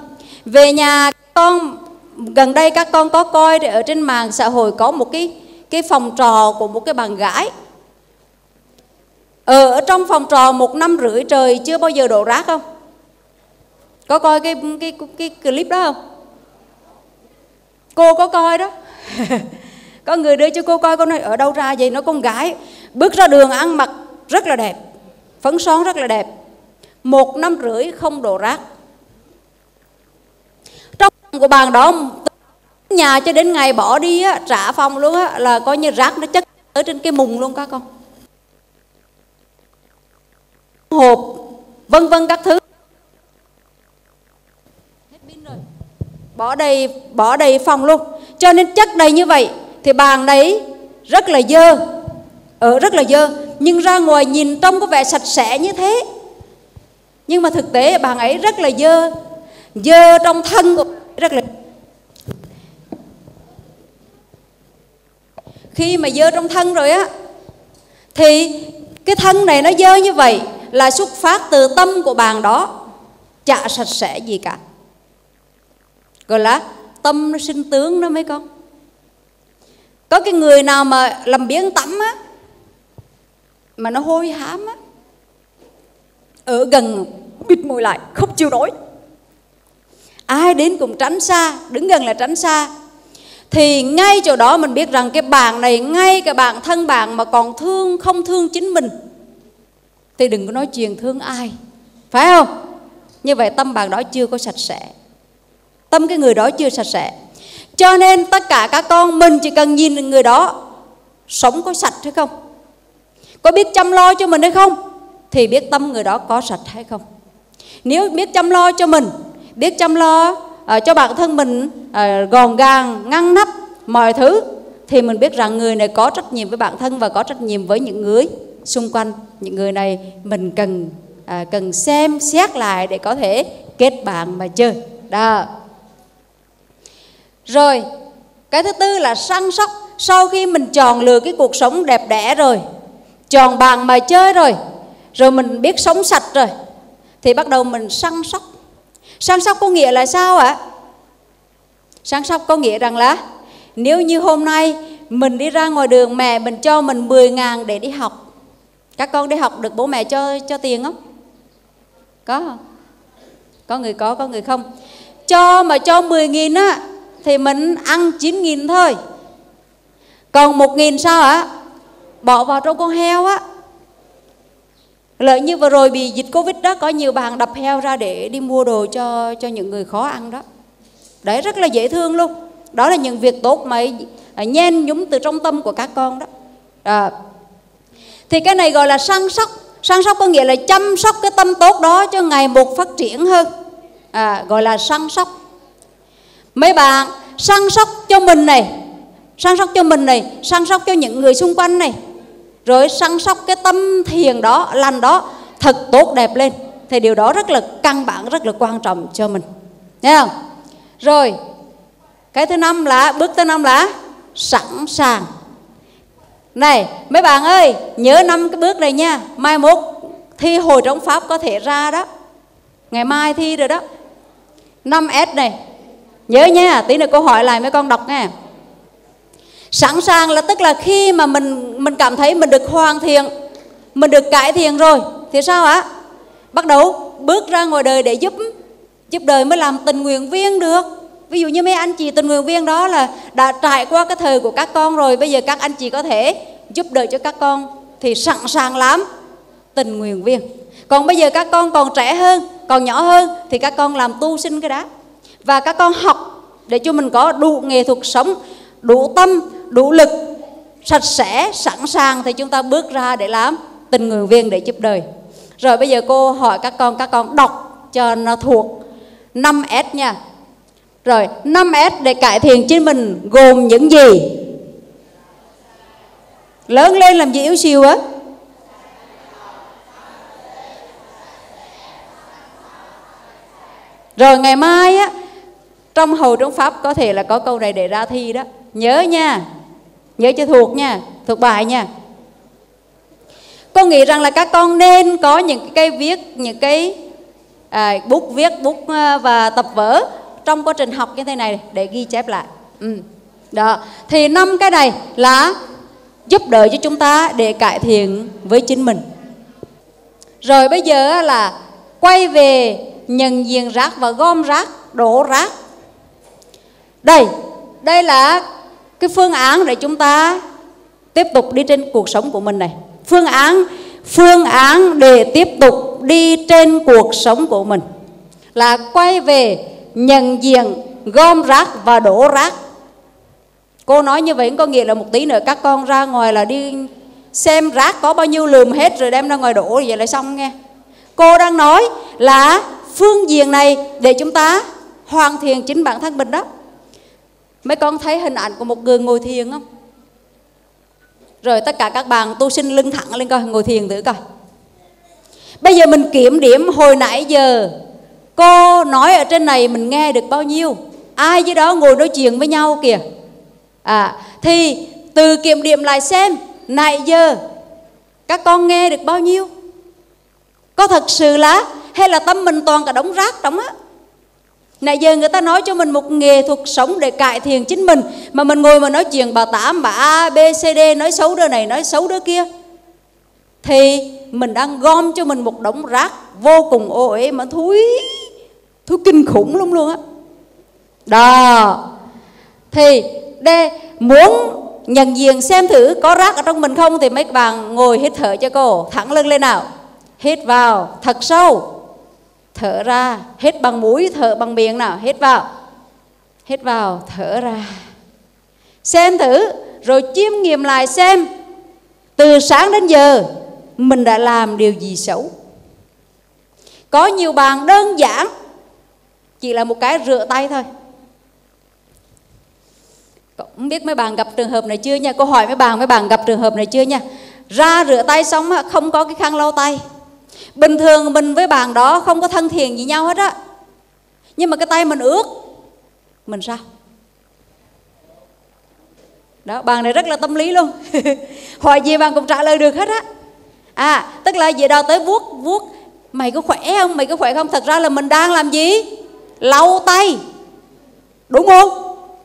Về nhà, con, gần đây các con có coi ở trên mạng xã hội có một cái cái phòng trò của một cái bạn gái. Ờ, ở trong phòng trò một năm rưỡi trời chưa bao giờ đổ rác không? Có coi cái cái cái clip đó không? Cô có coi đó. <laughs> Có người đưa cho cô coi, cô nói, ở đâu ra vậy? Nó con gái bước ra đường ăn mặc rất là đẹp phấn son rất là đẹp. Một năm rưỡi không đổ rác. Trong của bàn đó nhà cho đến ngày bỏ đi á, trả phòng luôn á, là coi như rác nó chất ở trên cái mùng luôn các con. Hộp vân vân các thứ. Hết pin rồi. Bỏ đầy bỏ đầy phòng luôn. Cho nên chất đầy như vậy thì bàn đấy rất là dơ. Ở rất là dơ nhưng ra ngoài nhìn trông có vẻ sạch sẽ như thế. Nhưng mà thực tế bạn ấy rất là dơ. Dơ trong thân rất là khi mà dơ trong thân rồi á, thì cái thân này nó dơ như vậy là xuất phát từ tâm của bàn đó, chả sạch sẽ gì cả. Gọi là tâm nó sinh tướng đó mấy con. Có cái người nào mà làm biếng tắm á mà nó hôi hám á. Ở gần, bịt môi lại, không chịu nổi. Ai đến cũng tránh xa, đứng gần là tránh xa. Thì ngay chỗ đó mình biết rằng cái bạn này, ngay cả bạn thân bạn mà còn thương, không thương chính mình, thì đừng có nói chuyện thương ai. Phải không? Như vậy tâm bạn đó chưa có sạch sẽ. Tâm cái người đó chưa sạch sẽ. Cho nên tất cả các con mình chỉ cần nhìn người đó, sống có sạch hay không? Có biết chăm lo cho mình hay không? Thì biết tâm người đó có sạch hay không? Nếu biết chăm lo cho mình biết chăm lo uh, cho bản thân mình ờ, uh, gòn gàng ngăn nắp mọi thứ thì mình biết rằng người này có trách nhiệm với bản thân và có trách nhiệm với những người xung quanh. Những người này mình cần à, cần xem xét lại để có thể kết bạn mà chơi. Đó. Rồi cái thứ tư là săn sóc. Sau khi mình chọn lựa cái cuộc sống đẹp đẽ rồi tròn bàn mà chơi rồi rồi mình biết sống sạch rồi, thì bắt đầu mình săn sóc. Săn sóc có nghĩa là sao ạ? Săn sóc có nghĩa rằng là nếu như hôm nay mình đi ra ngoài đường, mẹ mình cho mình 10 ngàn để đi học, các con đi học được bố mẹ cho cho tiền không? Có không? Có người có có người không. Cho mà cho 10 nghìn á, thì mình ăn 9 nghìn thôi. Còn một nghìn sao ạ? Bỏ vào trong con heo á. Lợi như vừa rồi bị dịch covid đó có nhiều bạn đập heo ra để đi mua đồ cho cho những người khó ăn đó. Đấy rất là dễ thương luôn. Đó là những việc tốt mà à, nhen nhúng từ trong tâm của các con đó. À. thì cái này gọi là săn sóc. Săn sóc có nghĩa là chăm sóc cái tâm tốt đó cho ngày một phát triển hơn. À, gọi là săn sóc. Mấy bạn săn sóc cho mình này săn sóc cho mình này săn sóc cho những người xung quanh này rồi săn sóc cái tâm thiền đó, lành đó thật tốt đẹp lên. Thì điều đó rất là căn bản, rất là quan trọng cho mình. Nghe không? Rồi, cái thứ năm là, bước thứ năm là sẵn sàng. Này, mấy bạn ơi, nhớ năm cái bước này nha. Mai mốt thi hồi trong pháp có thể ra đó. Ngày mai thi rồi đó. 5S này. Nhớ nha, tí nữa cô hỏi lại mấy con đọc nghe sẵn sàng là tức là khi mà mình mình cảm thấy mình được hoàn thiện, mình được cải thiện rồi, thì sao ạ? Bắt đầu bước ra ngoài đời để giúp giúp đời mới làm tình nguyện viên được. Ví dụ như mấy anh chị tình nguyện viên đó là đã trải qua cái thời của các con rồi, bây giờ các anh chị có thể giúp đời cho các con thì sẵn sàng lắm tình nguyện viên. Còn bây giờ các con còn trẻ hơn, còn nhỏ hơn thì các con làm tu sinh cái đó và các con học để cho mình có đủ nghệ thuật sống, đủ tâm đủ lực, sạch sẽ, sẵn sàng thì chúng ta bước ra để làm tình nguyện viên để giúp đời. Rồi bây giờ cô hỏi các con các con đọc cho nó thuộc. 5S nha. Rồi 5S để cải thiện chính mình gồm những gì? Lớn lên làm gì yếu siêu á? Rồi ngày mai á, trong hầu trong pháp có thể là có câu này để ra thi đó nhớ nha. Nhớ cho thuộc nha thuộc bài nha. Con nghĩ rằng là các con nên có những cái viết những cái à, bút viết bút à, và tập vở trong quá trình học như thế này để ghi chép lại. Ừ. đó. Thì năm cái này là giúp đỡ cho chúng ta để cải thiện với chính mình. Rồi bây giờ là quay về nhận diện rác và gom rác đổ rác. Đây đây là cái phương án để chúng ta tiếp tục đi trên cuộc sống của mình này. Phương án phương án để tiếp tục đi trên cuộc sống của mình là quay về nhận diện gom rác và đổ rác. Cô nói như vậy có nghĩa là một tí nữa các con ra ngoài là đi xem rác có bao nhiêu lườm hết rồi đem ra ngoài đổ, vậy là xong nghe. Cô đang nói là phương diện này để chúng ta hoàn thiện chính bản thân mình đó mấy con thấy hình ảnh của một người ngồi thiền không? Rồi tất cả các bạn tu sinh lưng thẳng lên coi, ngồi thiền thử coi. Bây giờ mình kiểm điểm hồi nãy giờ, cô nói ở trên này mình nghe được bao nhiêu? Ai dưới đó ngồi nói chuyện với nhau kìa? À thì từ kiểm điểm lại xem, nãy giờ các con nghe được bao nhiêu? Có thật sự là, hay là tâm mình toàn cả đống rác trong á? Nãy giờ người ta nói cho mình một nghề thuật sống để cải thiện chính mình Mà mình ngồi mà nói chuyện bà tám, bà A, B, C, D Nói xấu đứa này, nói xấu đứa kia Thì mình đang gom cho mình một đống rác Vô cùng ô uế mà thúi Thúi kinh khủng luôn luôn á. Đó. Thì đây muốn nhận diện xem thử có rác ở trong mình không Thì mấy bạn ngồi hít thở cho cô Thẳng lưng lên nào. Hít vào thật sâu thở ra hết bằng mũi, thở bằng miệng nào hết vào. Hết vào, thở ra. Xem thử, rồi chiêm nghiệm lại xem. Từ sáng đến giờ, mình đã làm điều gì xấu? Có nhiều bạn đơn giản, chỉ là một cái rửa tay thôi. Không biết mấy bạn gặp trường hợp này chưa nha? Cô hỏi mấy bạn mấy bạn gặp trường hợp này chưa nha? Ra rửa tay xong không có cái khăn lau tay bình thường mình với bạn đó không có thân thiện gì nhau hết á. Nhưng mà cái tay mình ướt, mình sao? Đó, bạn này rất là tâm lý luôn. <laughs> Hỏi gì bạn cũng trả lời được hết á. À tức là gì đâu tới vuốt vuốt, mày có khỏe không? Mày có khỏe không? Thật ra là mình đang làm gì? Lau tay. Đúng không?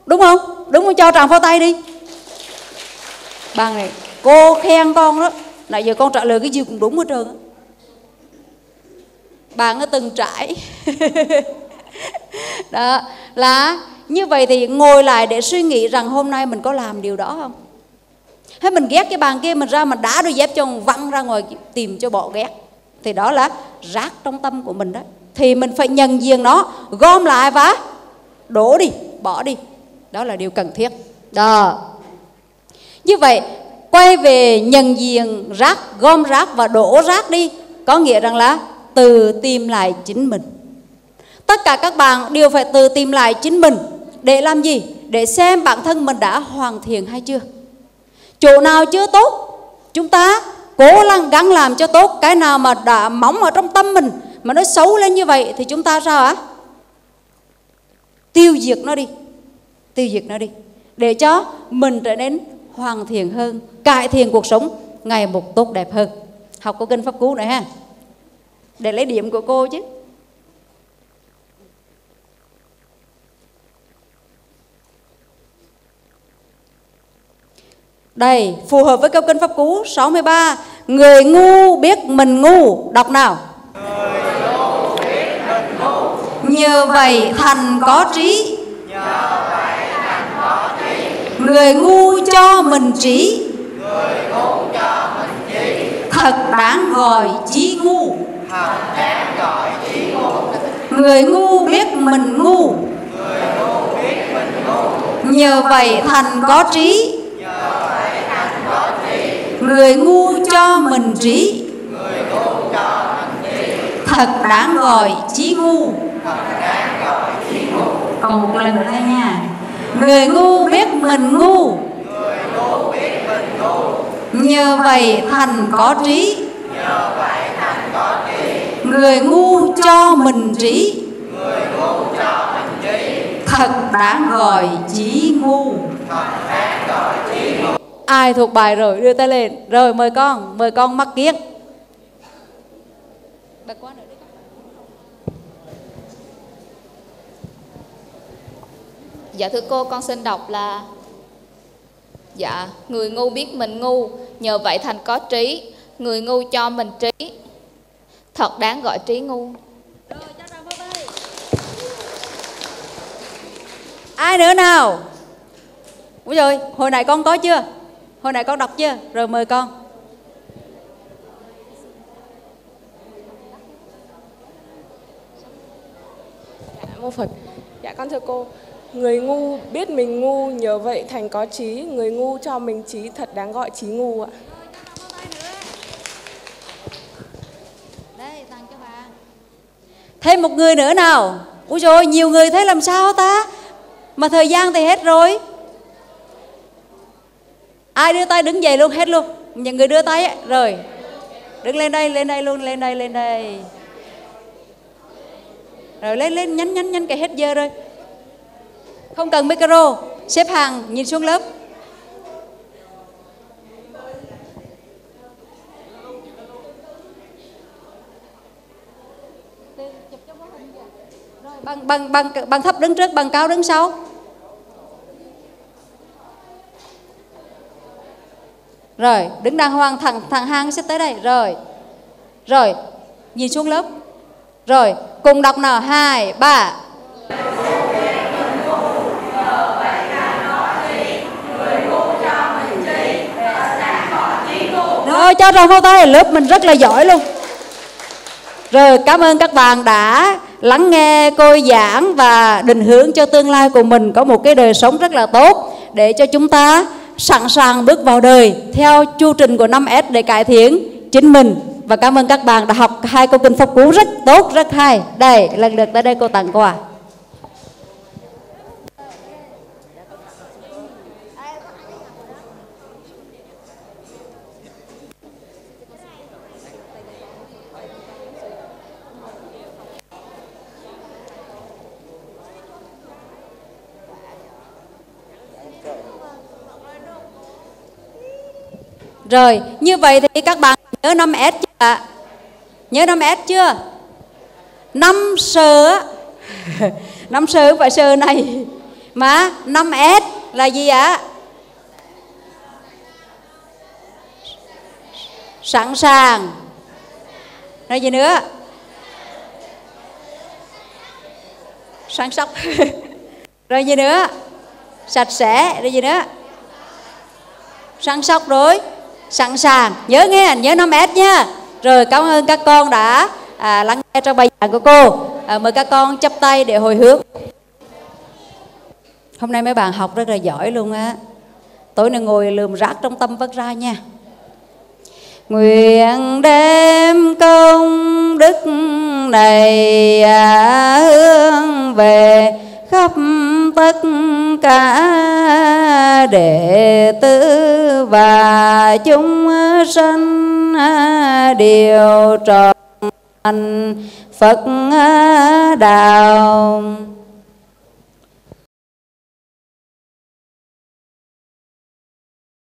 Đúng không? Đúng không? Cho tràng phao tay đi. Bạn này cô khen con đó. Nãy giờ con trả lời cái gì cũng đúng hết trơn á bạn đã từng trải. <laughs> Đó, là như vậy thì ngồi lại để suy nghĩ rằng hôm nay mình có làm điều đó không? Hay mình ghét cái bàn kia, mình ra mình đá đôi dép cho văng ra ngoài tìm cho bỏ ghét. Thì đó là rác trong tâm của mình đó. Thì mình phải nhận diện nó, gom lại và đổ đi, bỏ đi. Đó là điều cần thiết. Đó. Như vậy, quay về nhận diện rác, gom rác và đổ rác đi, có nghĩa rằng là tự tìm lại chính mình. Tất cả các bạn đều phải tự tìm lại chính mình để làm gì? Để xem bản thân mình đã hoàn thiện hay chưa. Chỗ nào chưa tốt, chúng ta cố gắng gắng làm cho tốt cái nào mà đã mỏng ở trong tâm mình, mà nó xấu lên như vậy thì chúng ta sao ạ? Tiêu diệt nó đi. Tiêu diệt nó đi. Để cho mình trở nên hoàn thiện hơn, cải thiện cuộc sống, ngày một tốt đẹp hơn. Học có kinh pháp cú này ha để lấy điểm của cô chứ. Đây, phù hợp với câu kinh pháp cú 63 Người ngu biết mình ngu. Đọc nào. Nhờ vậy thành có trí. Người ngu cho mình trí. Thật đáng gọi trí ngu. Người ngu biết mình ngu. Nhờ vậy thành có trí. Người ngu cho mình trí. Thật đáng gọi trí ngu. Còn một lần nữa nha. Người ngu biết mình ngu. Nhờ vậy thành có trí. Người ngu cho mình trí. Thật đáng gọi trí ngu. Ai thuộc bài rồi đưa tay lên. Rồi mời con, mời con mắc kiết Dạ thưa cô, con xin đọc là Dạ, người ngu biết mình ngu, nhờ vậy thành có trí. Người ngu cho mình trí. Thật đáng gọi trí ngu. Ai nữa nào? Ủa rồi, hồi nãy con có chưa? Hồi nãy con đọc chưa? Rồi mời con. Dạ, mô Phật. Dạ con thưa cô, người ngu biết mình ngu nhờ vậy thành có trí, người ngu cho mình trí thật đáng gọi trí ngu ạ. Đây, tặng cho bà Thêm một người nữa nào. Ui rồi nhiều người thế làm sao ta? Mà thời gian thì hết rồi. Ai đưa tay đứng dậy luôn, hết luôn. Những người đưa tay ấy. Rồi. Đứng lên đây lên đây luôn, lên đây lên đây. Rồi lên lên, nhánh nhánh nhánh cái hết giờ rồi. Không cần micro. Xếp hàng, nhìn xuống lớp. Bằng bằng bằng bằng thấp đứng trước, bằng cao đứng sau. Rồi, đứng đàng hoàng, thẳng thẳng hàng sẽ tới đây. Rồi rồi, nhìn xuống lớp. Rồi, cùng đọc nào hai, ba. Rồi cho tròn phô tay lớp mình rất là giỏi luôn rồi cảm ơn các bạn đã lắng nghe cô giảng và định hướng cho tương lai của mình có một cái đời sống rất là tốt để cho chúng ta sẵn sàng bước vào đời theo chu trình của 5S để cải thiện chính mình. Và cảm ơn các bạn đã học hai câu kinh pháp cú rất tốt, rất hay. Đây, lần lượt tới đây cô tặng quà. Rồi, như vậy thì các bạn nhớ 5S chưa ạ? Nhớ 5S chưa? Năm sờ <laughs> Năm sờ không phải sờ này Mà 5S là gì ạ? Sẵn sàng Rồi gì nữa? Săn sóc <laughs> Rồi gì nữa? Sạch sẽ Rồi gì nữa? Săn sóc rồi sẵn sàng. Nhớ nghe nhớ 5S nha. Rồi cảm ơn các con đã à, lắng nghe trong bài giảng của cô. À, mời các con chắp tay để hồi hướng. Hôm nay mấy bạn học rất là giỏi luôn á. Tối nay ngồi lườm rác trong tâm vất ra nha. Nguyện đem công đức này à, hướng về khắp tất cả đệ tử và chúng sanh đều trọn Phật đạo